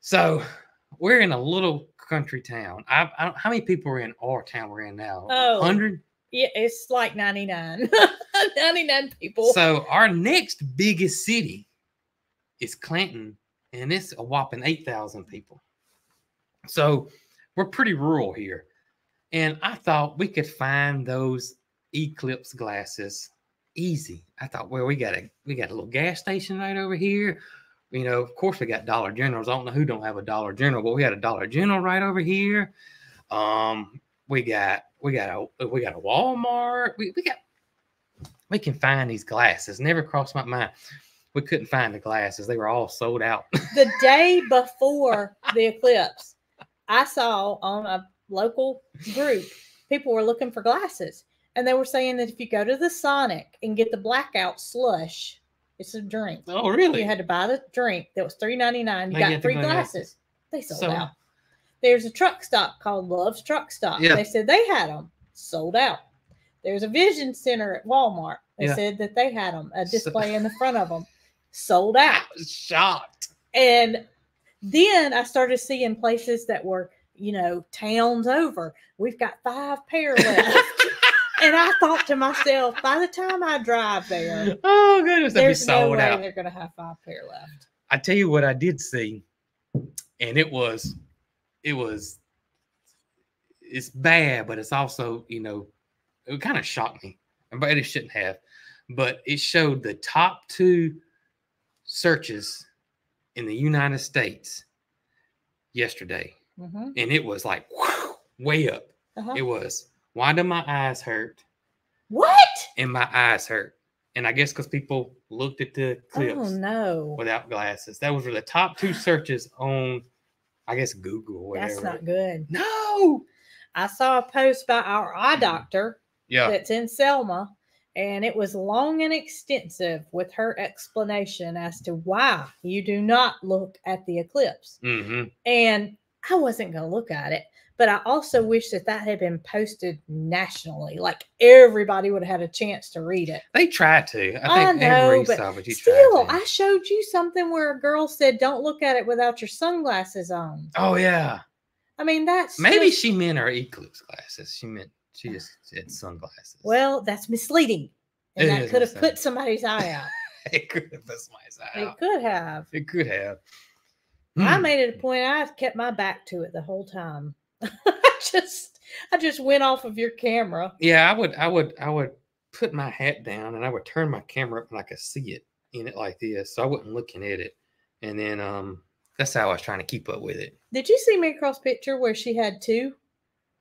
So we're in a little country town. I, I don't, how many people are in our town we're in now? Oh. 100? Yeah, it's like 99. 99 people. So our next biggest city is Clanton, and it's a whopping 8,000 people. So we're pretty rural here. And I thought we could find those eclipse glasses easy. I thought, well, we got a we got a little gas station right over here. You know, of course we got Dollar Generals. I don't know who don't have a Dollar General, but we had a Dollar General right over here. Um, we got we got a we got a Walmart. We, we got we can find these glasses. Never crossed my mind. We couldn't find the glasses. They were all sold out. the day before the eclipse, I saw on a local group, people were looking for glasses. And they were saying that if you go to the Sonic and get the blackout slush, it's a drink. oh, really? You had to buy the drink that was three ninety nine. You you got three glasses. They sold So- out. There's a truck stop called Love's Truck Stop. Yeah. They said they had them sold out. There's a vision center at Walmart. They Yeah. said that they had them, a So- display in the front of them, sold out. I was shocked. And then I started seeing places that were, you know, towns over. We've got five pair left. and I thought to myself, by the time I drive there, oh goodness, there's no way out. they're going to have five pair left. I tell you what I did see, and it was, it was, it's bad, but it's also, you know, it kind of shocked me, but it shouldn't have. But it showed the top two searches in the United States yesterday, Mhm. and it was like whew, way up. Uh-huh. It was why do my eyes hurt What? and my eyes hurt, and I guess because people looked at the clips Oh no, without glasses. That was the top two searches on, I guess, Google or whatever. that's not good. No. I saw a post by our eye doctor Yeah. that's in Selma, and it was long and extensive with her explanation as to why you do not look at the eclipse. hmm And I wasn't going to look at it, but I also wish that that had been posted nationally. Like everybody would have had a chance to read it. They tried to. I I think know, every but Still, tried to. I showed you something where a girl said, "Don't look at it without your sunglasses on." oh yeah. I mean, that's Maybe just- she meant her eclipse glasses. She meant she just said sunglasses. Well, that's misleading, and It that could have put somebody's eye out. it could have put somebody's eye It out. could have. It could have. I Hmm. made it a point. I kept my back to it the whole time. I just, I just went off of your camera. Yeah, I would, I would, I would put my hat down and I would turn my camera up and I could see it in it like this, so I wasn't looking at it. And then, um, that's how I was trying to keep up with it. Did you see Mary Cross picture where she had two,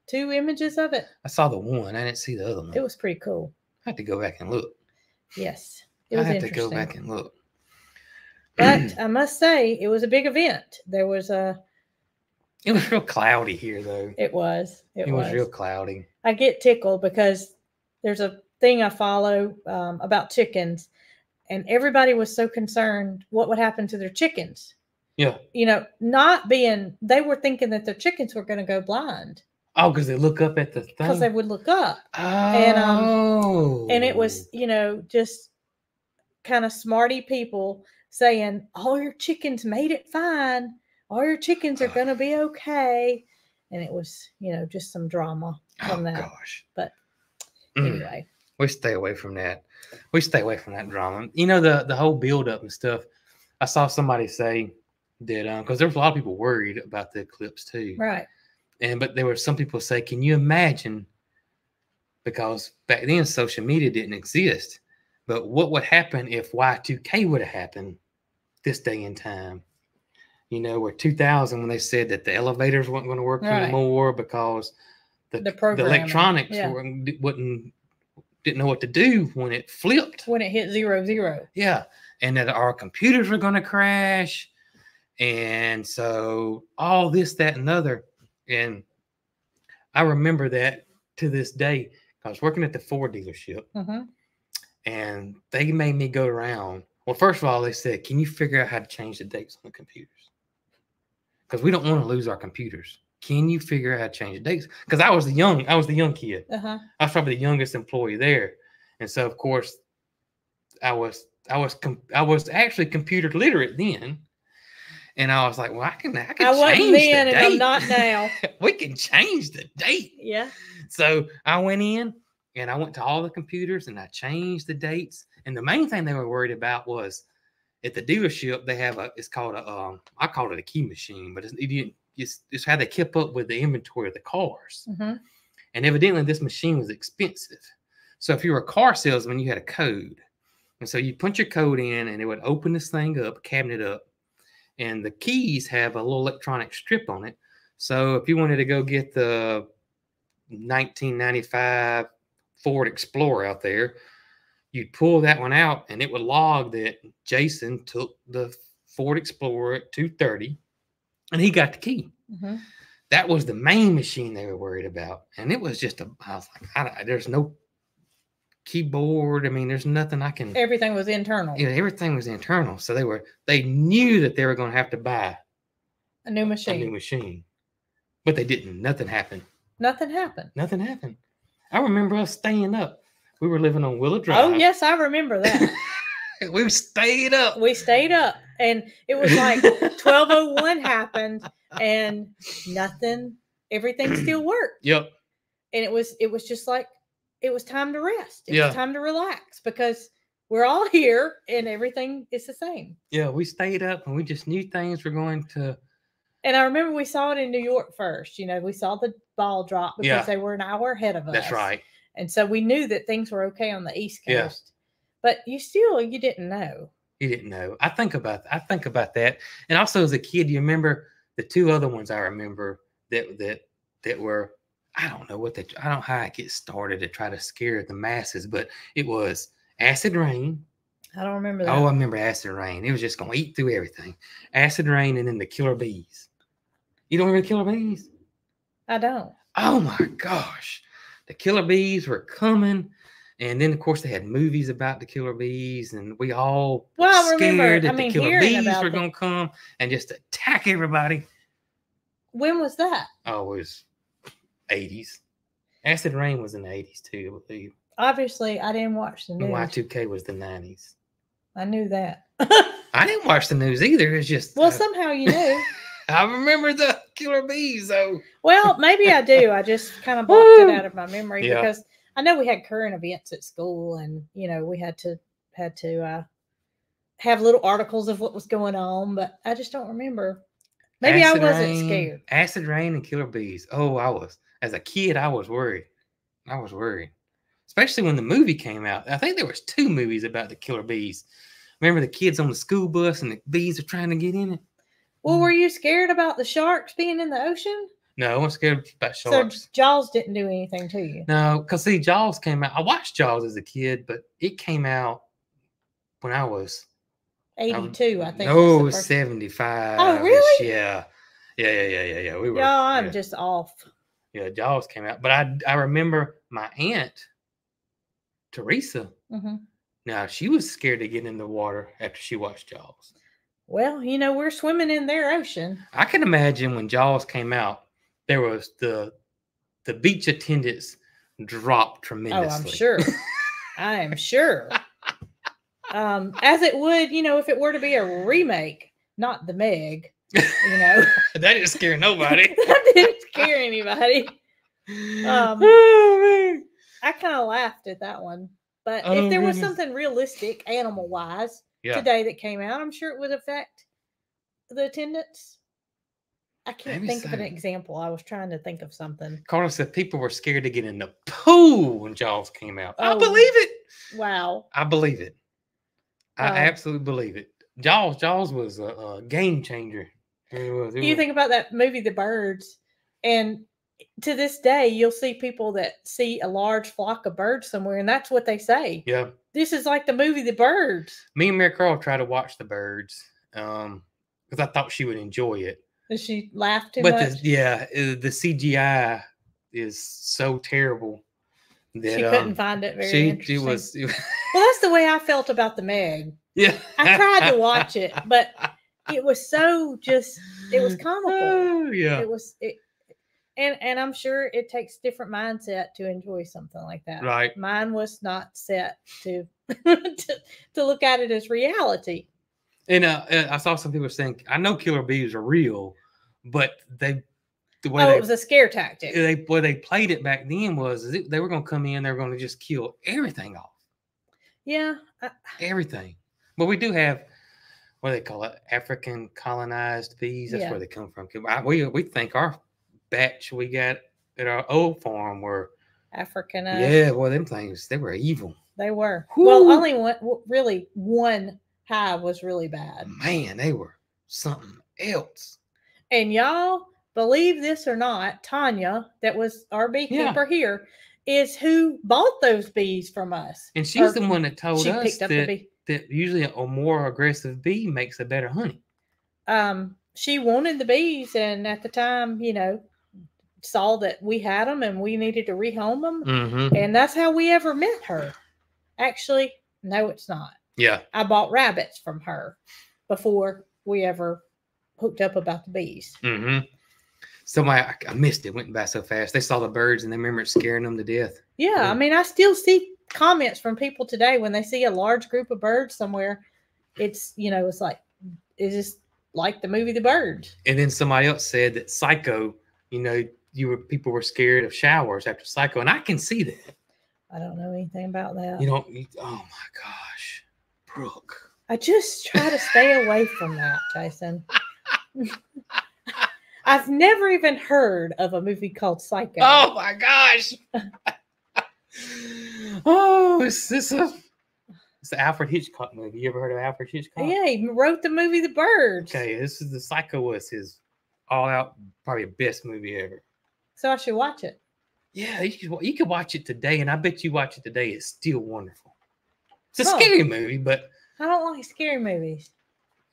two images of it? I saw the one, I didn't see the other one. It was pretty cool. I had to go back and look. Yes, it I was had to go back and look. but I must say, it was a big event. There was a It was real cloudy here, though. It was. It, It, was. was. real cloudy. I get tickled because there's a thing I follow um, about chickens, and everybody was so concerned what would happen to their chickens. Yeah. You know, not being, they were thinking that their chickens were going to go blind Oh, because they look up at the thing. because they would look up. oh. and, um, And it was, you know, just kind of smarty people saying, all your chickens made it fine. All your chickens are going to be okay. And it was, you know, just some drama oh, from that. Oh gosh. But Mm. Anyway, we stay away from that. We stay away from that drama. You know the the whole build up and stuff. I saw somebody say that um because there was a lot of people worried about the eclipse too, right. and but there were some people say, can you imagine? Because back then social media didn't exist, but what would happen if Y two K would have happened this day and time? You know, where 2000 when they said that the elevators weren't going to work Right. anymore because the, The the electronics yeah. wouldn't didn't know what to do when it flipped. When it hit zero zero. Yeah, and that our computers were going to crash, and so all this, that, and other, and I remember that to this day. I was working at the Ford dealership, hmm and they made me go around. Well, first of all, they said, "Can you figure out how to change the dates on the computers?" Because we don't want to lose our computers. Can you figure out how to change the dates? Because I was the young, I was the young kid. Uh huh. I was probably the youngest employee there, and so of course, I was I was I was actually computer literate then, and I was like, well, I can I can I wasn't change then, the and I'm date. not now. we can change the date. Yeah. So I went in and I went to all the computers and I changed the dates. And the main thing they were worried about was at the dealership they have a it's called a um I called it a key machine, but it's it, didn't- it's, it's how they kept up with the inventory of the cars. hmm And evidently, this machine was expensive. So if you were a car salesman, you had a code. And so you punch your code in and it would open this thing up, cabinet up. And the keys have a little electronic strip on it. So if you wanted to go get the 1995 Ford Explorer out there, you'd pull that one out and it would log that Jason took the Ford Explorer at 230 and he got the key hmm that was the main machine they were worried about. And it was just a, I was like, I, there's no keyboard. I mean, there's nothing I can, Everything was internal. know, everything was internal. So they were, they knew that they were going to have to buy A new machine. a machine. new machine, but they didn't. Nothing happened. Nothing happened. Nothing happened. I remember us staying up. We were living on Willow Drive. Oh yes, I remember that. we stayed up. we stayed up, and it was like twelve oh one happened, and nothing. Everything still worked, Yep. and it was it was just like it was time to rest. It Yeah. was time to relax because we're all here, and everything is the same. Yeah. We stayed up and we just knew things were going to, And I remember we saw it in New York first. You know, we saw the ball drop because Yeah. they were an hour ahead of us. that's right. And so we knew that things were okay on the East Yeah. Coast. But you still you didn't know. You didn't know. I think about I think about that. And also as a kid, you remember the two other ones I remember that that that were I don't know what they I don't know how I get started to try to scare the masses, but it was acid rain. I don't remember that. Oh, I remember acid rain. It was just gonna eat through everything. Acid rain and then the killer bees. You don't remember the killer bees? I don't. Oh my gosh. The killer bees were coming. And then of course they had movies about the killer bees, and we all Well, scared remember- that I mean, the killer bees were gonna come and just attack everybody. When was that? Oh, it was 80s. Acid Rain was in the 80s too, I believe. Obviously, I didn't watch the And news. Y2K was the 90s. I knew that. I didn't watch the news either. It's just well, uh, somehow you knew. I remember the killer bees though. Well, maybe I do. I just kind of blocked it out of my memory Yeah. because I know we had current events at school, and you know we had to had to uh, have little articles of what was going on, but I just don't remember. Maybe Acid I wasn't Rain- scared. Acid Rain and Killer Bees. Oh, I was. As a kid, I was worried. I was worried. Especially when the movie came out. I think there was two movies about the killer bees. Remember the kids on the school bus and the bees are trying to get in it? Well, were you scared about the sharks being in the ocean? No, I wasn't scared about sharks. So Jaws didn't do anything to you. No, because see, Jaws came out. I watched Jaws as a kid, but it came out when I was Eighty-two, I think. No, was the first- 75. Oh, really? Yeah. Yeah, yeah, yeah, yeah, yeah. We were. Y'all, I'm yeah. just off. yeah, Jaws came out, but I I remember my aunt Teresa. hmm Now she was scared to get in the water after she watched Jaws. Well, you know, we're swimming in their ocean. I can imagine when Jaws came out, there was the the beach attendance dropped tremendously. Oh. I'm sure. I am sure. Um, as it would, you know, if it were to be a remake, not the Meg, you know, that didn't scare nobody. that didn't scare anybody. Um, oh. I kind of laughed at that one. But Oh, if there was goodness. something realistic, animal wise, Yeah. today that came out, I'm sure it would affect the attendance. I can't Maybe think of an example. I was trying to think of something. Carlos said people were scared to get in the pool when Jaws came out. I Oh. believe it. Wow. I believe it. I Uh, absolutely believe it. Jaws, Jaws was a, a game changer. It was. it you was- think about that movie the birds and to this day you'll see people that see a large flock of birds somewhere and that's what they say Yeah. This is like the movie the birds Me and Mary Carl tried to watch the birds um because I thought she would enjoy it. and she laughed too but much the, yeah, the CGI is so terrible that she couldn't um, find it very she interesting was well that's the way i felt about the meg yeah. I tried to watch it, but it was so just it was comical Oh, yeah. it was it and and i'm sure it takes different mindset to enjoy something like that Right. mine was not set to to, to look at it as reality And uh, I saw some people saying, I know killer bees are real, but they the way oh they it was a scare tactic they way they played it back then was it- they were going to come in, they were going to just kill everything off, yeah I, everything. But we do have what do they call it, African colonized bees. That's Yeah. where they come from We we think our batch we got at our old farm were african yeah, well them things they were evil. they were. Well only one really one hive was really bad. Man, they were something else. and y'all believe this or not tanya that was our beekeeper here is who bought those bees from us. And she's Or the one that told she us picked up the that, bee. that usually a more aggressive bee makes a better honey. um she wanted the bees and at the time you know saw that we had them and we needed to rehome them Mm-hmm. and that's how we ever met her actually no it's not Yeah. i bought rabbits from her before we ever hooked up about the bees Mm-hmm. Somebody I, I missed it. Went by so fast. They saw the birds and they remember it scaring them to death. yeah Yeah. i mean i still see comments from people today when they see a large group of birds somewhere it's you know it's like it's just like the movie the birds And then somebody else said that Psycho, you know, you were people were scared of showers after Psycho, and I can see that. i don't know anything about that You don't. you- oh my gosh, Brooke. I just try to stay away from that, Jason. I've never even heard of a movie called Psycho. Oh my gosh. oh, is this a it's the Alfred Hitchcock movie. You ever heard of Alfred Hitchcock? yeah, he wrote the movie The Birds. Okay, this is the Psycho was his all out probably best movie ever. So I should watch it. Yeah, you could, you could watch it today, and I bet you watch it today. It's still wonderful. It's a Huh. scary movie, but I don't like scary movies.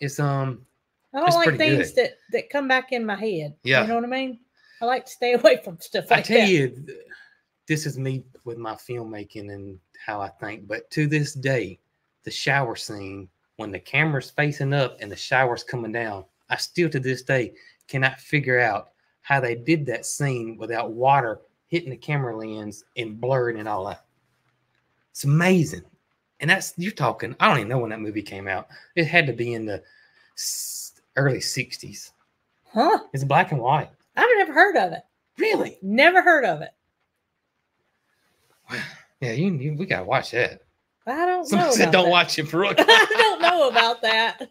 it's um I don't like things good. that that come back in my head. Yeah. You know what I mean? I like to stay away from stuff Like I tell that. you, this is me with my filmmaking and how I think. But to this day, the shower scene when the camera's facing up and the shower's coming down, I still to this day cannot figure out how they did that scene without water hitting the camera lens and blurring it all out. It's amazing. And that's you're talking. I don't even know when that movie came out. It had to be in the early '60s. Huh? It's black and white. I've never heard of it. Really? Never heard of it. Yeah, you, you we gotta watch that. I don't know. Said don't that. watch it, Brooke. I don't know about that.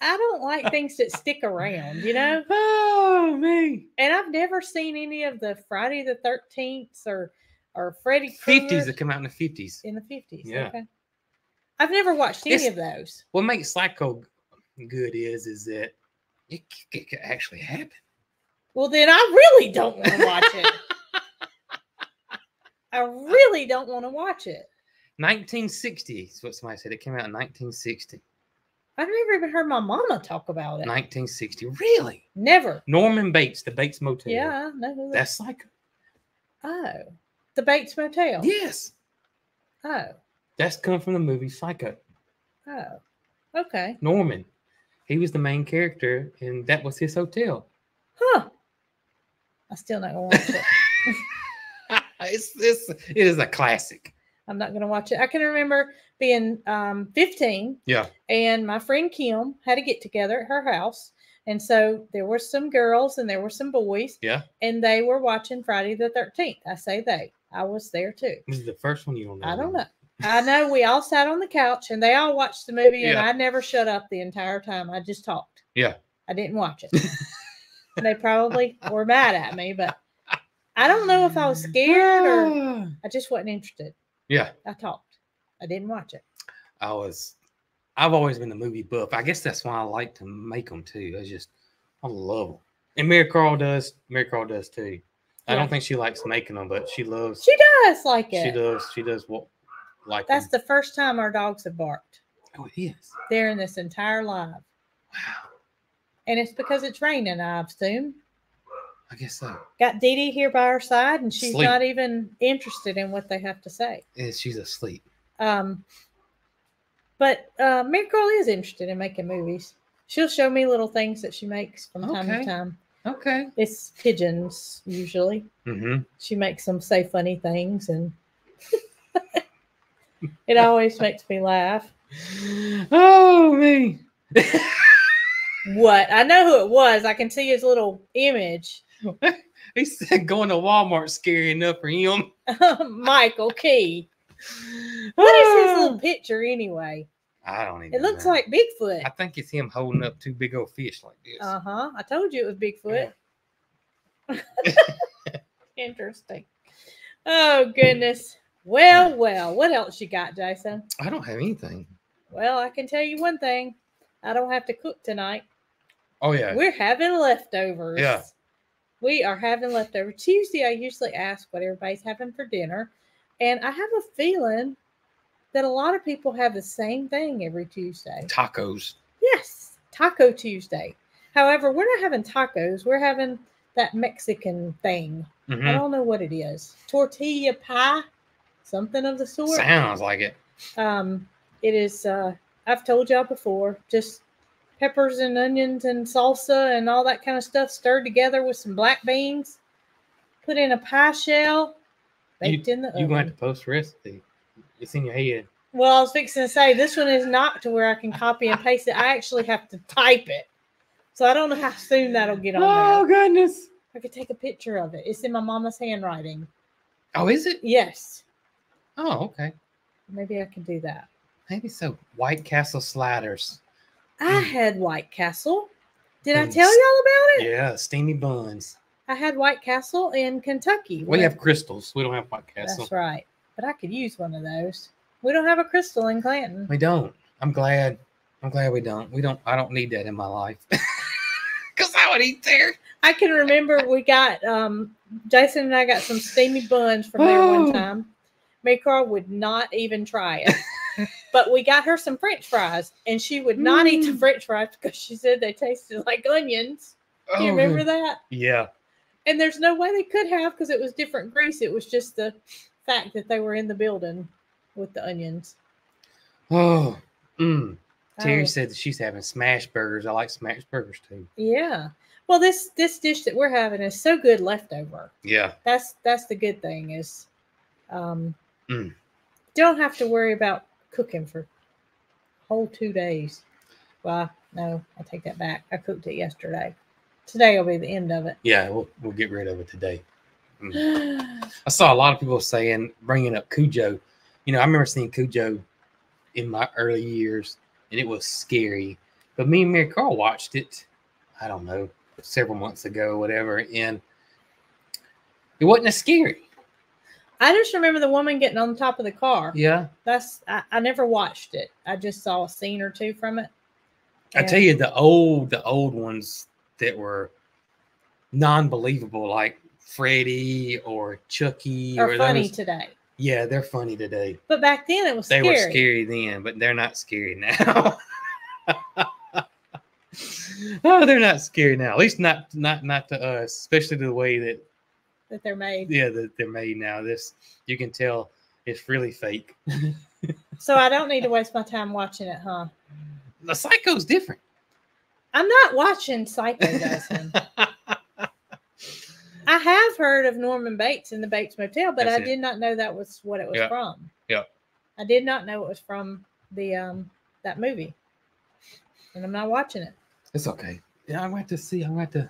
I don't like things that stick around, you know? oh man. And I've never seen any of the Friday the Thirteenth or or Freddy Fifties that come out in the fifties. in the fifties. Yeah. Okay. I've never watched any It's- of those. What makes Psycho good is is that it, it could actually happen. Well, then I really don't want to watch it. I really don't want to watch it. 1960 is what somebody said. It came out in 1960. I've never even heard my mama talk about it. 1960. Really? Never. Norman Bates, the Bates Motel. Yeah, I know That's like. Oh, the Bates Motel. Yes. Oh, That's come from the movie Psycho. oh, okay. Norman. He was the main character, and that was his hotel. Huh. I still not gonna watch it. it's, it's, it is a classic. I'm not gonna watch it. I can remember being um 15 Yeah. and my friend Kim had a get together at her house. And so there were some girls and there were some boys, Yeah. and they were watching Friday the 13th. I say they. I was there too. This is the first one you don't know. I don't know. I know we all sat on the couch and they all watched the movie, and Yeah. I never shut up the entire time. I just talked. Yeah. I didn't watch it. they probably were mad at me, but I don't know if I was scared or I just wasn't interested. Yeah. I talked. I didn't watch it. I was. I've always been a movie buff. I guess that's why I like to make them too. I just, I love them. And Mary Carl does. Mary Carl does too. I don't think she likes making them, but she loves. She does like it. She does. She does what like. That's them. the first time our dogs have barked Oh, it is. during this entire live. Wow. And it's because it's raining, I assume. I guess so. Got Dee Dee here by her side, and she's Sleep. not even interested in what they have to say. And she's asleep. Um, but uh, Mary Carl is interested in making movies. She'll show me little things that she makes from time Okay. to time. Okay. It's pigeons usually. Mm-hmm. She makes them say funny things, and it always makes me laugh. Oh me. What? I know who it was. I can see his little image. he said going to Walmart scary enough for him. Michael Key. What is his little picture anyway? I don't even. It looks know. like Bigfoot. I think it's him holding up two big old fish like this. Uh huh. I told you it was Bigfoot. Interesting. Oh goodness. Well, well. What else you got, Jason? I don't have anything. Well, I can tell you one thing. I don't have to cook tonight. Oh yeah. We're having leftovers. Yeah. We are having leftovers. Tuesday, I usually ask what everybody's having for dinner. And I have a feeling that a lot of people have the same thing every Tuesday. Tacos. Yes, Taco Tuesday. However, we're not having tacos. We're having that Mexican thing. I Mhm. don't know what it is. Tortilla pie, something of the sort. Sounds like it. Um, it is. Uh, I've told y'all before. Just peppers and onions and salsa and all that kind of stuff stirred together with some black beans. Put in a pie shell, baked in the You oven. going to have to post the recipe? It's in your head. Well, I was fixing to say this one is not to where I can copy and paste it. I actually have to type it. So I don't know how soon that'll get on Oh there. goodness. I could take a picture of it. It's in my mama's handwriting. Oh, is it? Yes. Oh, okay. Maybe I can do that. Maybe so. White Castle sliders. I Mm. had White Castle. Did I tell y'all about it? Yeah, steamy buns. I had White Castle in Kentucky. We have Krystals. We don't have White Castle. That's right. But I could use one of those. We don't have a Krystal in Clanton. We don't. I'm glad. I'm glad we don't. We don't. I don't need that in my life. Cause I would eat there. I can remember we got um Jason and I got some steamy buns from there Oh. one time. Mary Carl would not even try it. but we got her some French fries and she would not eat the Mm. French fries because she said they tasted like onions. Do you Oh, remember that? Yeah. And there's no way they could have because it was different grease. It was just the fact that they were in the building with the onions. Oh. Mm. Terry said that she's having smash burgers. I like smash burgers too. yeah. Well, this this dish that we're having is so good leftover. Yeah. That's that's the good thing is, um, Mm. don't have to worry about cooking for whole two days. Well, no, I take that back. I cooked it yesterday. Today will be the end of it. Yeah. We'll we'll get rid of it today. Mm. I saw a lot of people saying bringing up Cujo. You know, I remember seeing Cujo in my early years, and it was scary. But me and Mary Carl watched it. I don't know, several months ago, whatever, and it wasn't as scary. I just remember the woman getting on the top of the car. Yeah, That's I, I never watched it. I just saw a scene or two from it. I tell you, the old, the old ones that were non-believable, like Freddy or Chucky, are or funny those. today. yeah, they're funny today. But back then it was They scary. were scary then, but they're not scary now. oh, they're not scary now. At least not not not to us, especially the way that that they're made. yeah that they're made now. This you can tell it's really fake. So I don't need to waste my time watching it, huh? The Psycho's different. I'm not watching Psycho, Dustin. I have heard of Norman Bates in the Bates Motel, but That's I it. did not know that was what it was Yeah. from. Yeah. I did not know it was from the um that movie. And I'm not watching it. It's okay. Yeah, I'm going to see. I'm going to.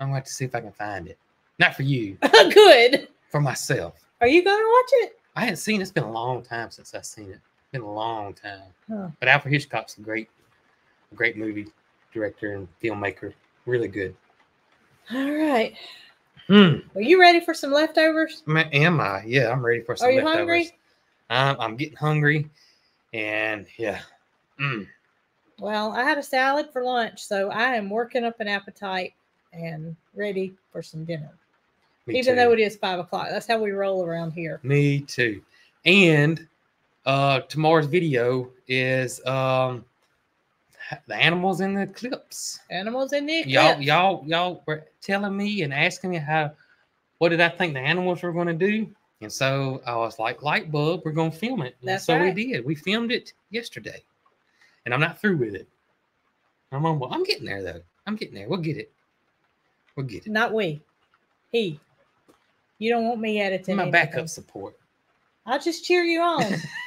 I'm going to see if I can find it. Not for you, Good. for myself. Are you gonna watch it? I hadn't seen it. It's been a long time since I've seen it. Been a long time. Huh. But Alfred Hitchcock's a great, a great movie director and filmmaker. Really good. All right. Hmm. Are you ready for some leftovers? Ma- Am I? Yeah, I'm ready for some Are you leftovers. hungry? Um, I'm getting hungry, and yeah. Mm. Well, I had a salad for lunch, so I am working up an appetite and ready for some dinner. Me Even too. though it is five o'clock. That's how we roll around here. Me too. And uh tomorrow's video is um the animals in the clips. Animals in the Y'all y'all y'all were telling me and asking me how what did I think the animals were going to do? And so I was like, light bulb, we're going to film it. And That's so right. we did. We filmed it yesterday. And I'm not through with it. I'm on, well, I'm getting there though. I'm getting there. We'll get it. We'll get it. Not we. He. You don't want me at editing. My backup support. I'll just cheer you on.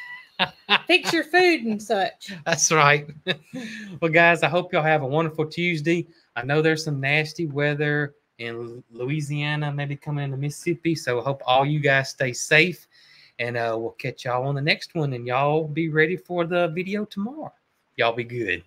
Fix your food and such. That's right. well, guys, I hope y'all have a wonderful Tuesday. I know there's some nasty weather in Louisiana, maybe coming into Mississippi. So I hope all you guys stay safe. And uh, we'll catch y'all on the next one. And y'all be ready for the video tomorrow. Y'all be good.